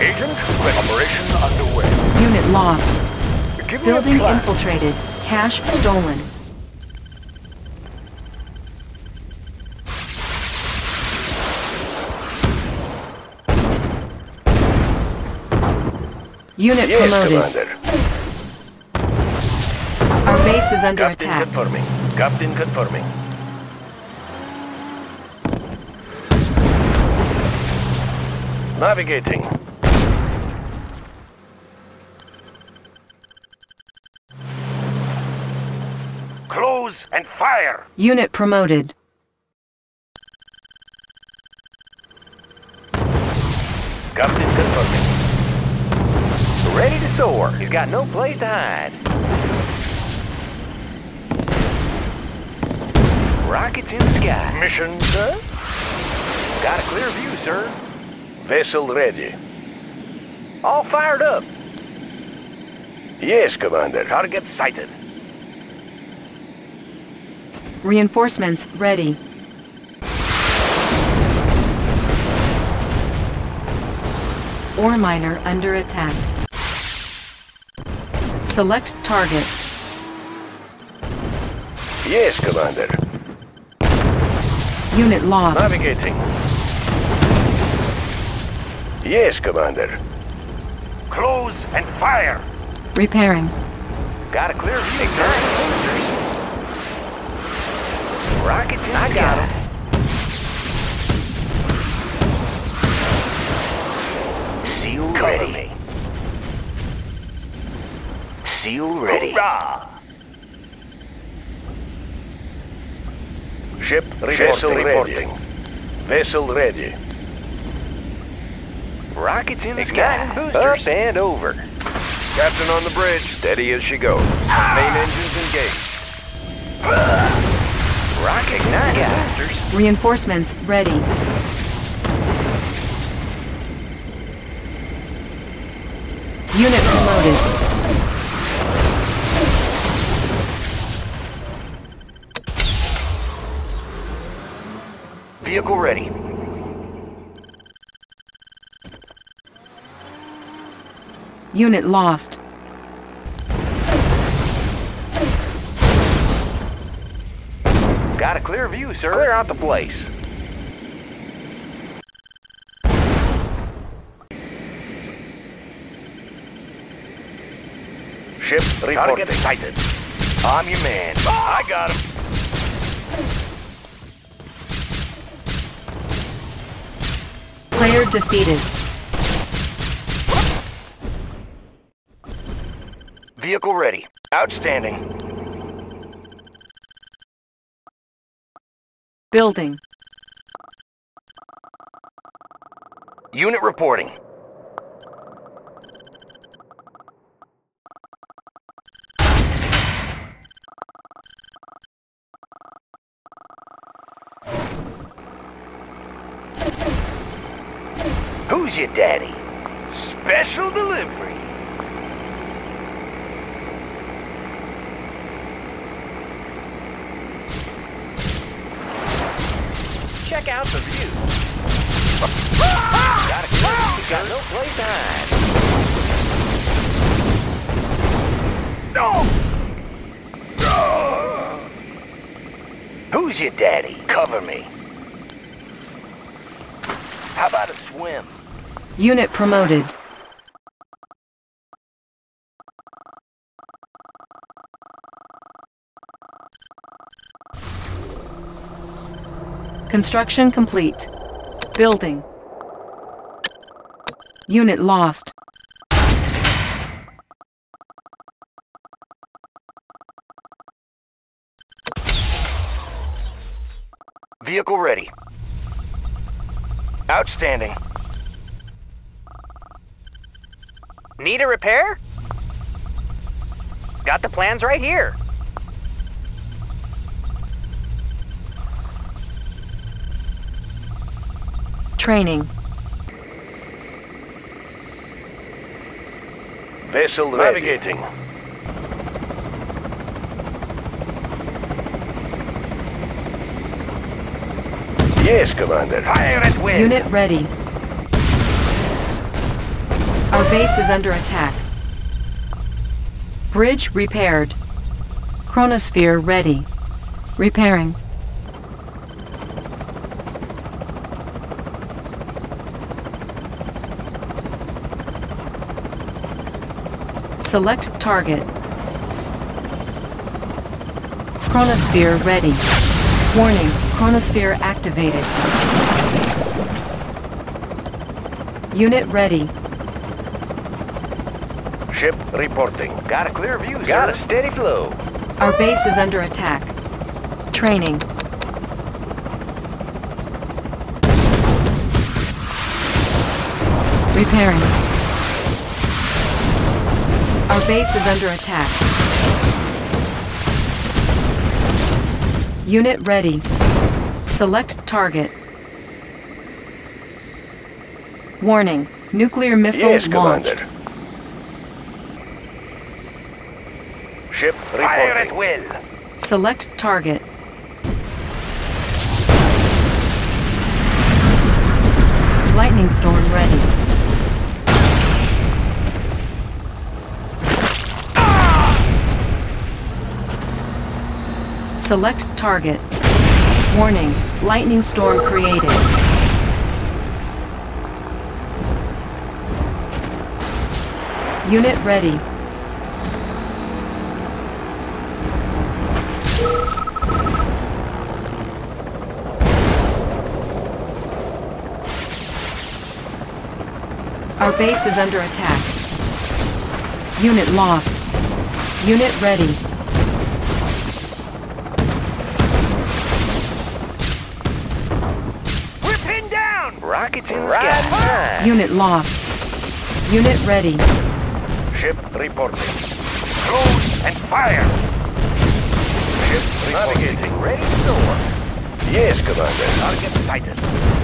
Agent, operation underway. Unit lost. Give me a Building infiltrated. Cash stolen. Unit Yes, promoted. Commander. Our base is under Captain attack. confirming. Captain confirming. Navigating. Close and fire! Unit promoted. Captain. Ready to soar. He's got no place to hide. Rockets in the sky. Mission, sir? Got a clear view, sir. Vessel ready. All fired up. Yes, Commander. Target sighted. Reinforcements ready. Ore miner under attack. Select target. Yes, Commander. Unit lost. Navigating. Yes, Commander. Close and fire! Repairing. Got a clear view, sir. Rockets in I got him. Seal ready. Me. Seal ready. Hoorah! Ship reporting. Vessel reporting. Vessel ready. Rockets in the sky. boosters. Up and over. Captain on the bridge. Steady as she goes. Main engines engaged. Rocket igniting boosters. Reinforcements ready. Unit promoted. Vehicle ready. Unit lost. Got a clear view, sir. Clear out the place. Ship reporting. Target reporting. sighted. I'm your man. I got him. Player defeated. Vehicle ready. Outstanding. Building. Unit reporting. Who's your daddy? Special delivery. Check out the view. got a clear. Got no place to hide. Who's your daddy? Cover me. How about a swim? Unit promoted. Construction complete. Building. Unit lost. Vehicle ready. Outstanding. Need a repair? Got the plans right here. Training. Vessel ready. Navigating. Yes, Commander. Fire at will. Unit ready. Our base is under attack. Bridge repaired. Chronosphere ready. Repairing. Select target. Chronosphere ready. Warning, chronosphere activated. Unit ready. Ship reporting. Got a clear view, sir. Got a steady flow. Our base is under attack. Training. Repairing. Our base is under attack. Unit ready. Select target. Warning. Nuclear missile Yes, launched. Commander. Ship Fire at reporting. will. Select target. Lightning storm ready. Select target. Warning, lightning storm created. Unit ready. Our base is under attack. Unit lost. Unit ready. We're pinned down! Rockets in Right sky. time. Unit lost. Unit ready. Ship reporting. Close and fire! Ship Navigating. reporting. Ready to soar. Yes, Commander. Target sighted.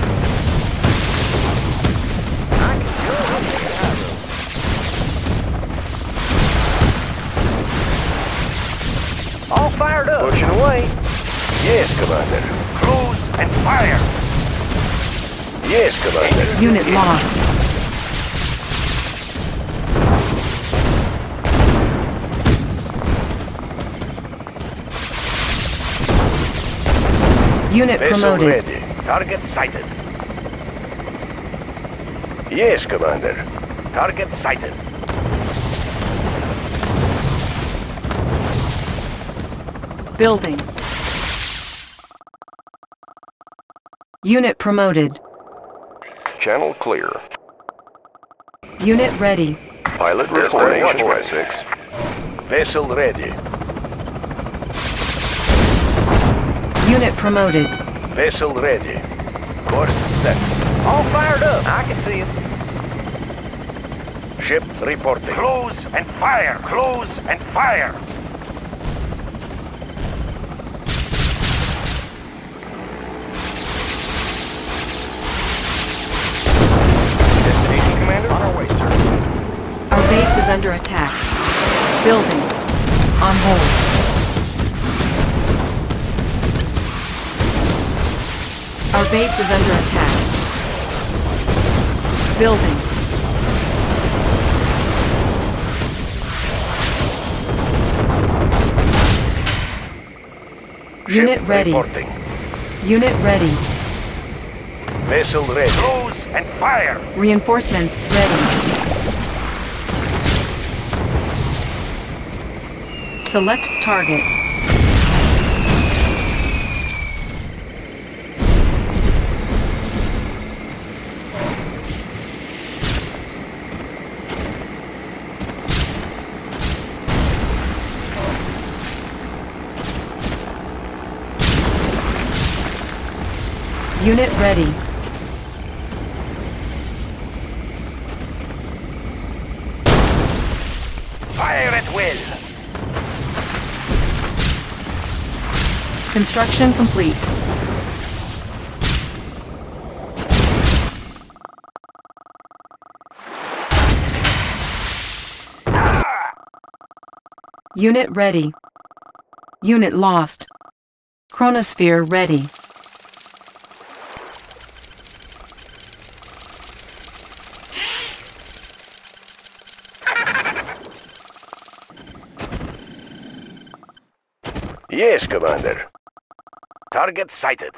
Pushing away. Yes, Commander. Close and fire. Yes, Commander. Unit lost. Unit Vessel promoted. ready. Target sighted. Yes, Commander. Target sighted. Building. Unit promoted. Channel clear. Unit ready. Pilot Destination reporting. watch six. Vessel ready. Unit promoted. Vessel ready. Course set. All fired up. I can see him. Ship reporting. Close and fire. Close and fire. On our way, sir. Our base is under attack. Building. On hold. Our base is under attack. Building. Unit ready. reporting. Unit ready. Vessel ready. And fire. Reinforcements ready. Select target. Unit ready. Construction complete. Unit ready. Unit lost. Chronosphere ready. Yes, Commander. Target sighted.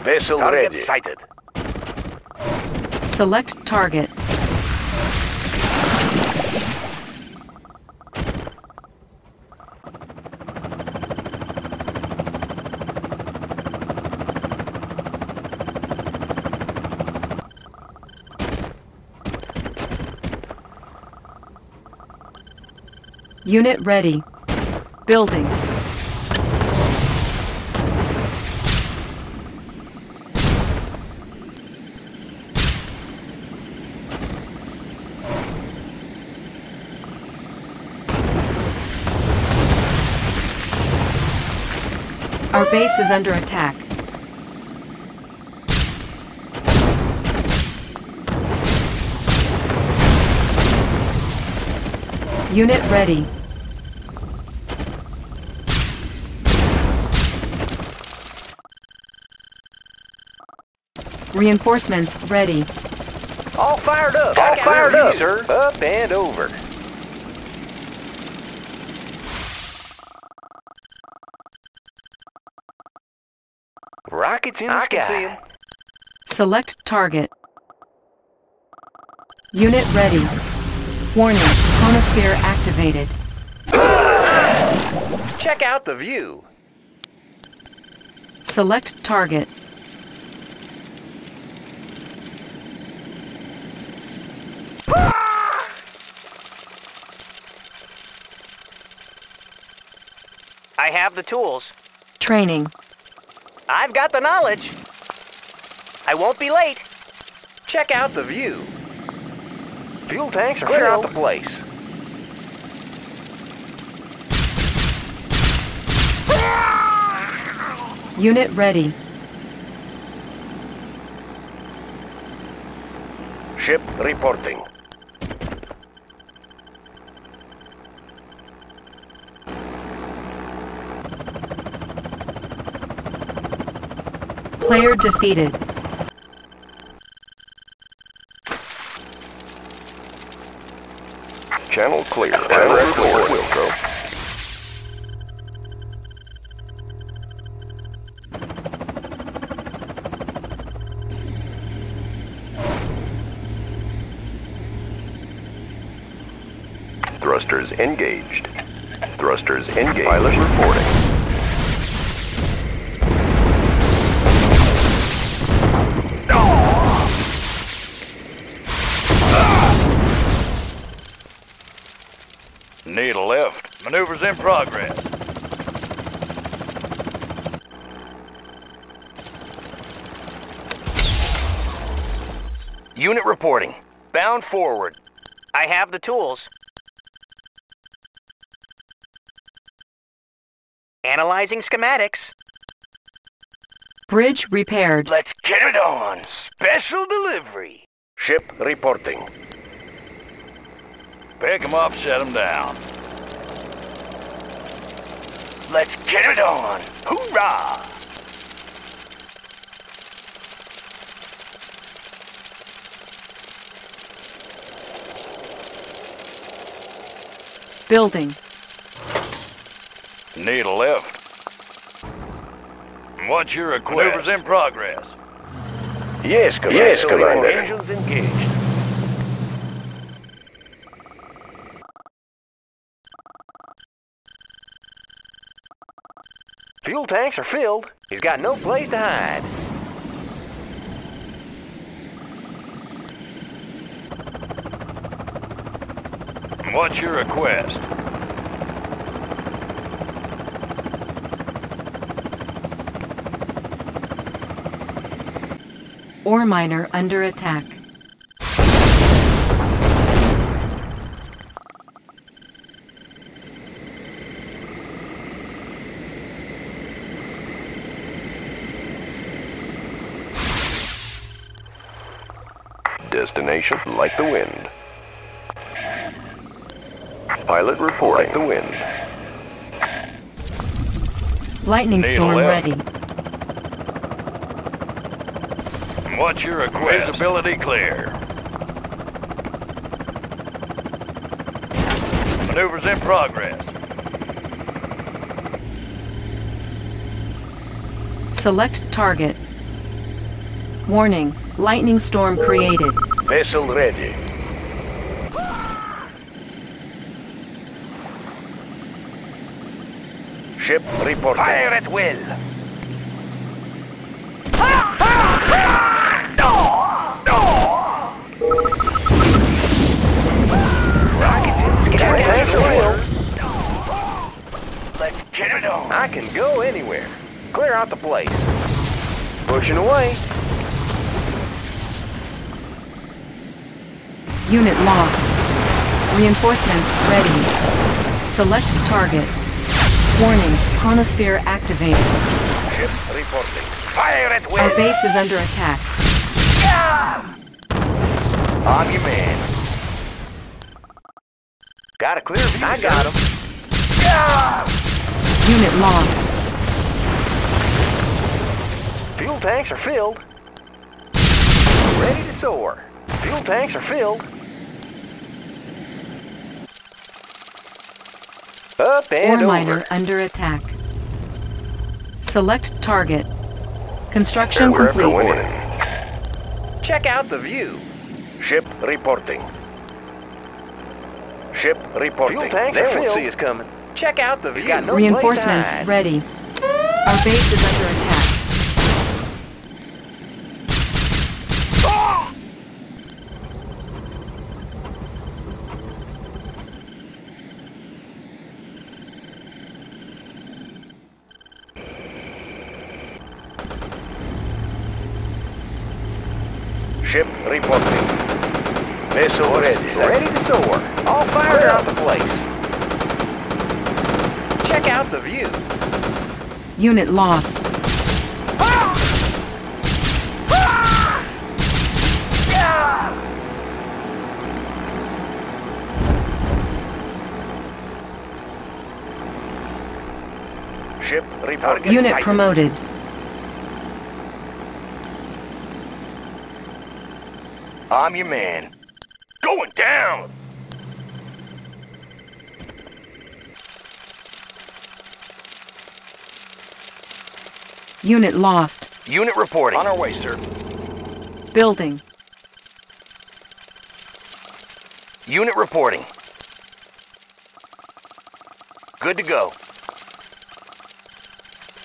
Vessel Target ready. sighted. Select target. Unit ready. Building. Our base is under attack. Unit ready. Reinforcements ready. All fired up. All All fired fired up. up, sir. Up and over. Rockets in the I sky. can see 'em. Select target. Unit ready. Warning, chronosphere activated. Check out the view. Select target. Have the tools. Training. I've got the knowledge. I won't be late. Check out the view. Fuel tanks are Clear out the place. Unit ready. Ship reporting. Player defeated. Channel clear. Channel clear. Wilco. Thrusters engaged. Thrusters engaged. Pilot reporting. Maneuvers in progress. Unit reporting. Bound forward. I have the tools. Analyzing schematics. Bridge repaired. Let's get it on. Special delivery. Ship reporting. Pick 'em up, set 'em down. Let's get it on. Hoorah! Building. Need a lift. What's your request? Maneuvers in progress. Yes, Commander. Yes, Commander. Engines engaged. Fuel tanks are filled. He's got no place to hide. What's your request? Ore miner under attack. Destination like the wind. Pilot report like the wind. Lightning Need storm lift. ready. What's your request? Visibility clear. Maneuvers in progress. Select target. Warning. Lightning storm created. Vessel ready. Ship reporting. Fire at will. Rockets in Fuel tanks are schematics. filled. Let's get it on. I can go anywhere. Clear out the place. Pushing away. Unit lost. Reinforcements ready. Select target. Warning. Chronosphere activated. Ship reporting. Fire at will. Our base is under attack. I'm your man. Got a clear view, I got him. Unit lost. Fuel tanks are filled. Ready to soar. Fuel tanks are filled. Up Ore miner over. under attack. Select target. Construction We're complete. winning. Check out the view. Ship reporting. Ship reporting. Fuel tanks they are won't see us coming. Check out the view. got no Reinforcements place to hide. ready. Our base is under attack. Ship reporting. Vessel ready. Ready to soar. All fired out the place. Check out the view. Unit lost. Ship reporting. Unit promoted. I'm your man. Going down! Unit lost. Unit reporting. On our way, sir. Building. Unit reporting. Good to go.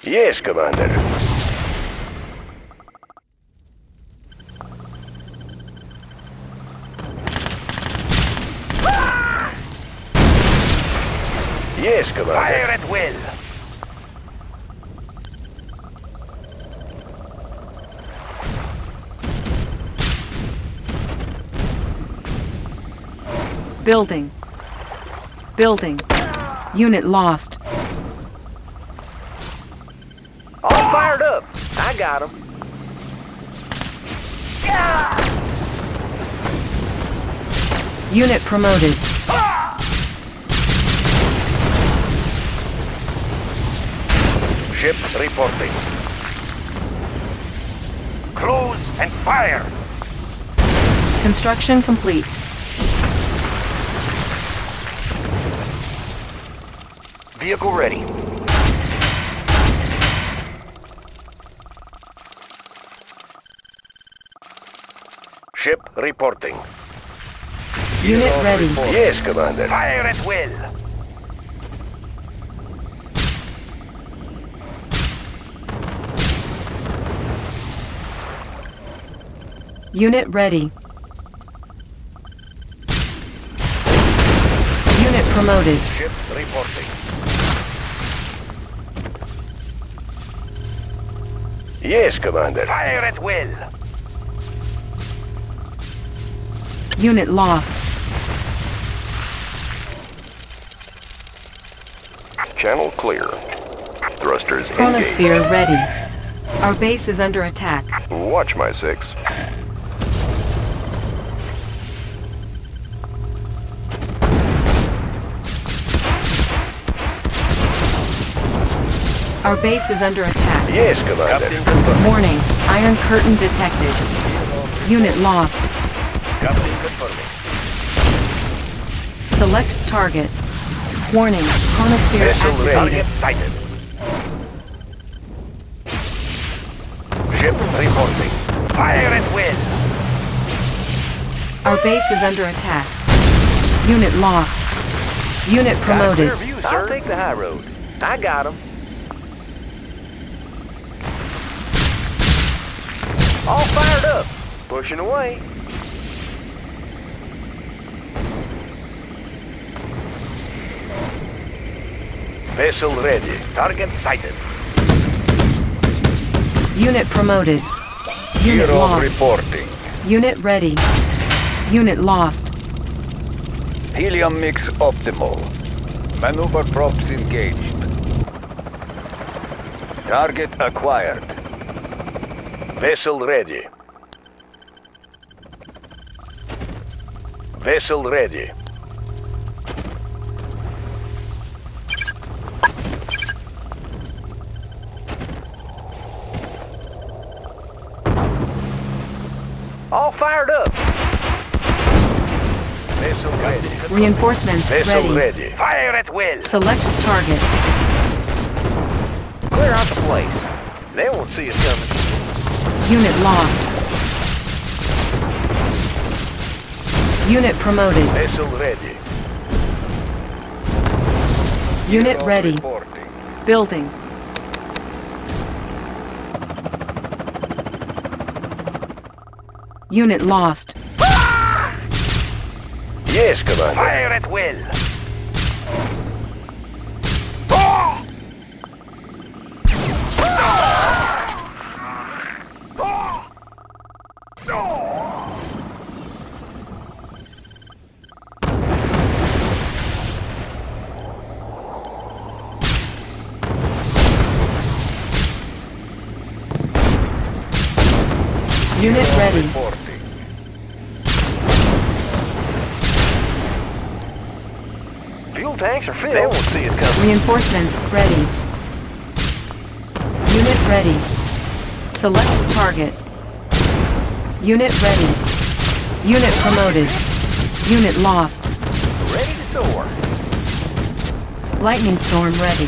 Yes, Commander. Ah! Yes, Commander. Fire at will. Building. Building. Unit lost. All fired up. I got him. Unit promoted. Ship reporting. Close and fire. Construction complete. Vehicle ready. Ship reporting. Unit ready. Yes, Commander. Fire at will. Unit ready. Unit promoted. Ship reporting. Yes, Commander. Fire at will. Unit lost. Channel clear. Thrusters Chronosphere ready. Our base is under attack. Watch my six. Our base is under attack. Yes, Commander. Warning. Iron curtain detected. Unit lost. Captain confirming. Select target. Warning. Chronosphere Vessel ready. activated. Target sighted. Ship reporting. Fire at will. Our base is under attack. Unit lost. Unit promoted. Got a clear view. I'll take the high road. I got him. All fired up. Pushing away. Vessel ready. Target sighted. Unit promoted. Unit Hero lost. reporting. Unit ready. Unit lost. Helium mix optimal. Maneuver props engaged. Target acquired. Vessel ready. Vessel ready. All fired up. Vessel ready. Reinforcements Vessel ready. ready. Fire at will. Select target. Clear out the place. They won't see us coming. Unit lost. Unit promoted. Vessel ready. Unit ready. Reporting. Building. Unit lost. Yes, Commander. Fire at will. Tanks are filled. They won't see us coming. Reinforcements ready. Unit ready. Select target. Unit ready. Unit promoted. Unit lost. Ready to soar. Lightning storm ready.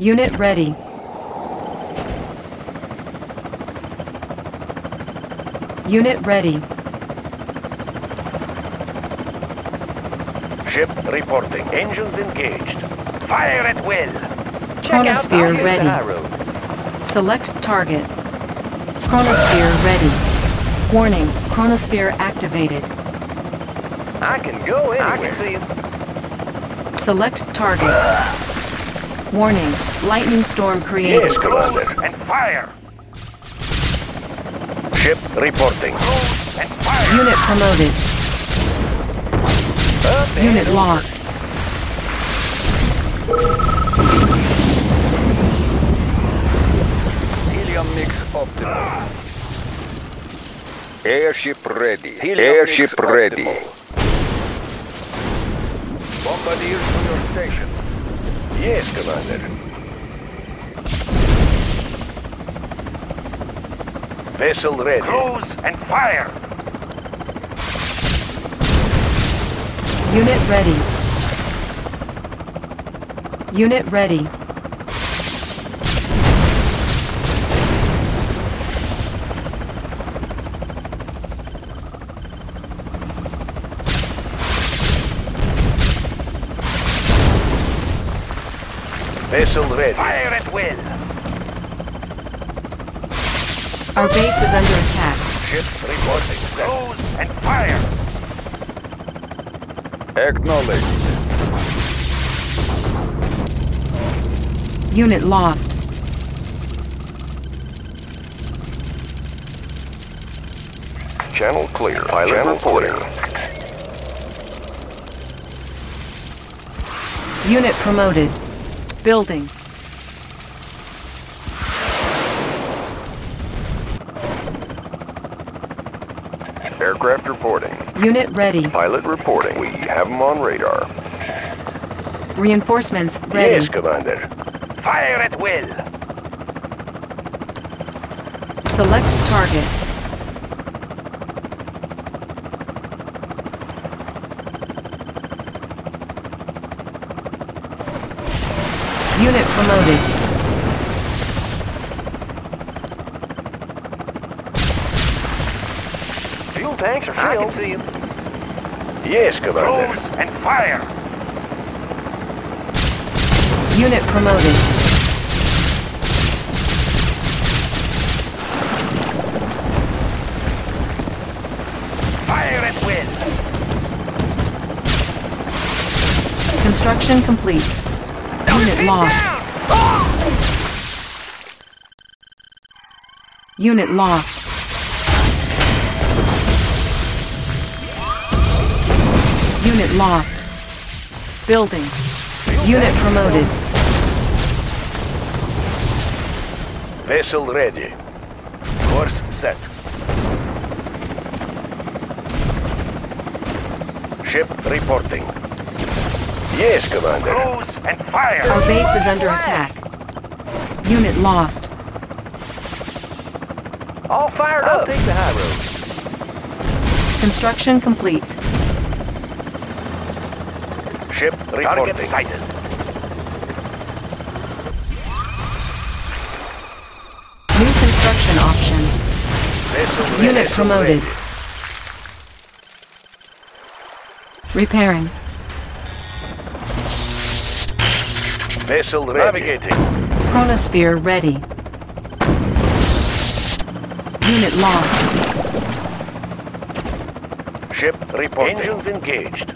Unit ready. Unit ready. Ship reporting. Engines engaged. Fire at will. Chronosphere Use ready. The. Select target. Chronosphere ready. Warning, chronosphere activated. I can go anywhere. I can see you. Select target. Warning, lightning storm created. Yes, Commander. And fire. Ship reporting. And fire. Unit promoted. Up and Unit lost. Helium mix optimal. Airship ready. Helium Airship ready. optimal. Bombardiers to your station. Yes, Commander. Vessel ready. Cruise and fire. Unit ready. Unit ready. Vessel ready. Fire at will. Our base is under attack. Ship reporting. Cruise and fire. Acknowledged. Unit lost. Channel clear. Pilot Channel reporting. Unit promoted. Building. Aircraft reporting. Unit ready. Pilot reporting. We have them on radar. Reinforcements ready. Yes, Commander. Fire at will. Select target. Unit promoted. Fuel tanks are filled. I can see him. Yes, Commander. Cruise and fire. Unit promoted. Fire at will. Construction complete. Unit lost. Unit lost. Unit lost. Building. Unit promoted. Vessel ready. Course set. Ship reporting. Yes, Commander. Close and fire! Our base is under attack. Unit lost. All fired I'll up. take the high road. Construction complete. Ship Target reporting. sighted. New construction options. Vessel. Unit promoted. ready. Repairing. Vessel ready. Navigating. Chronosphere ready. Unit lost. Ship reporting. Engines engaged.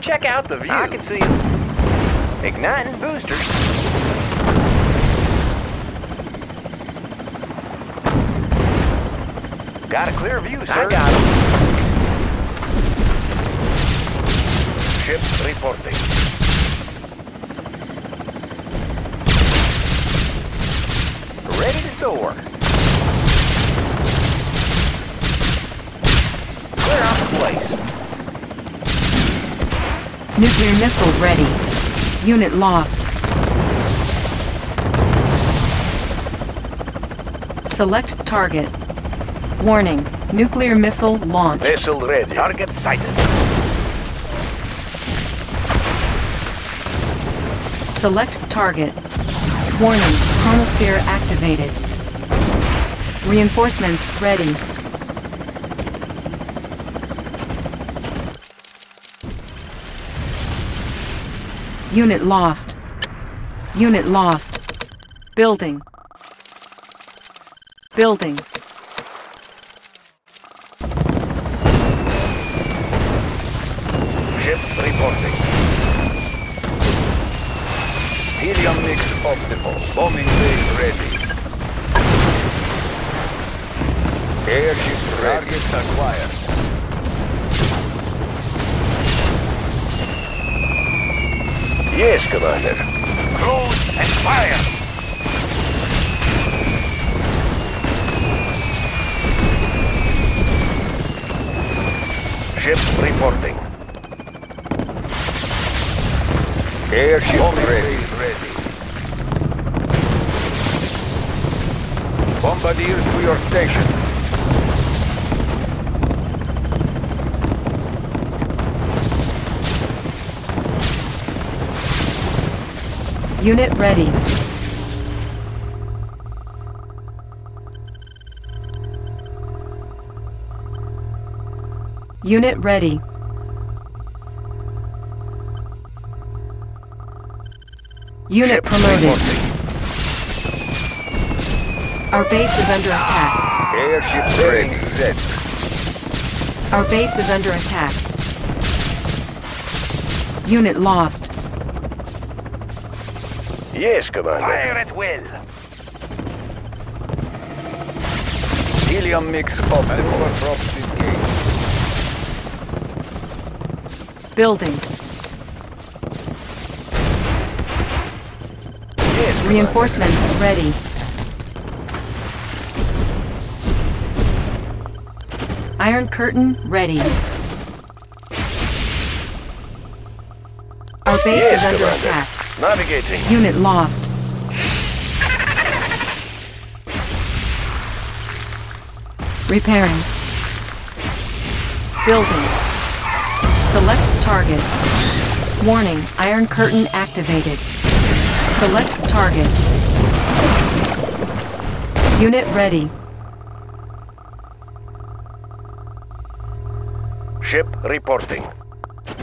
Check out the view. I can see it. Igniting boosters. Got a clear view, sir. I got him. Ship reporting. Ready to soar. Clear out the place. Nuclear missile ready. Unit lost. Select target. Warning. Nuclear missile launch. Vessel ready. Target sighted. Select target. Warning. Chronosphere activated. Reinforcements ready. Unit lost. Unit lost. Building. Building. Ship reporting. Helium mix optimal. Bombing bay ready. Airship ready. Targets acquired. Yes, Commander. Close and fire. Ship reporting. Airship ready. ready. Bombardiers to your station. Unit ready. Unit ready. Unit promoted. Our base is under attack. Airship ready. Set. Our base is under attack. Unit lost. Yes, Commander. Fire at will. Helium mix optimal. Props engaged. Building. Yes, Commander. Reinforcements ready. Iron Curtain ready. Our base Yes, is under Commander. attack. Navigating. Unit lost. Repairing. Building. Select target. Warning, Iron Curtain activated. Select target. Unit ready. Ship reporting.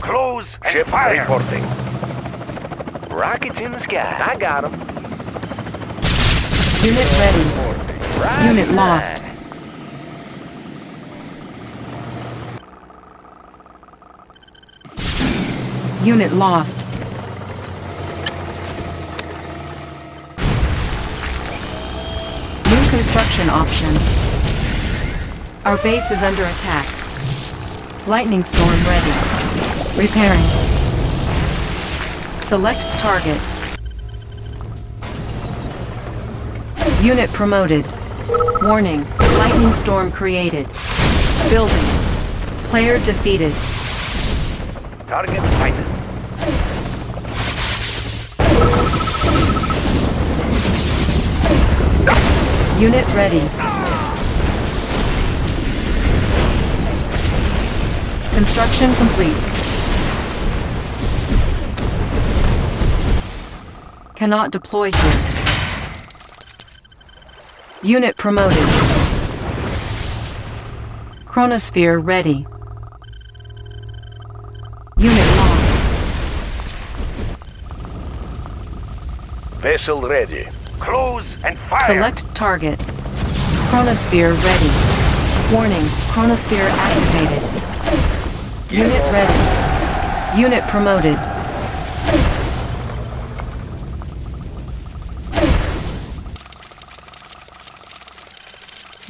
Close and Ship fire. reporting. Rockets in the sky. I got him. Unit ready. Right Unit lost. Unit lost. New construction options. Our base is under attack. Lightning storm ready. Repairing. Select target. Unit promoted. Warning, lightning storm created. Building. Player defeated. Target sighted. Unit ready. Construction complete. Cannot deploy here. Unit promoted. Chronosphere ready. Unit lost. Vessel ready. Close and fire. Select target. Chronosphere ready. Warning, chronosphere activated. Unit ready. Unit promoted.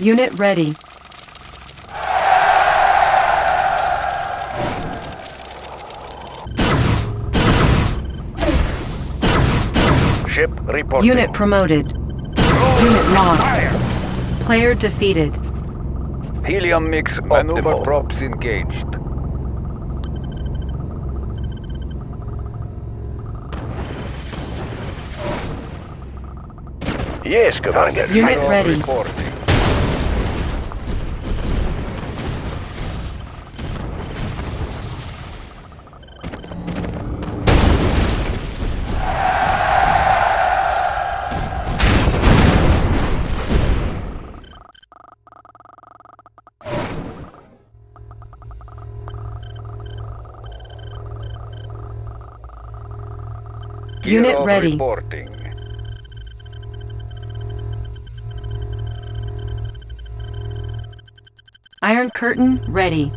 Unit ready. Ship reporting. Unit promoted. Unit lost. Player defeated. Helium mix maneuver Optimal. props engaged. Yes, Commander. Unit Signal ready. Reporting. Unit ready. Reporting. Iron Curtain ready.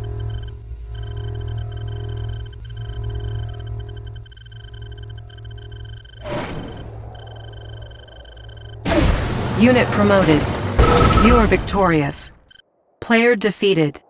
Unit promoted. You are victorious. Player defeated.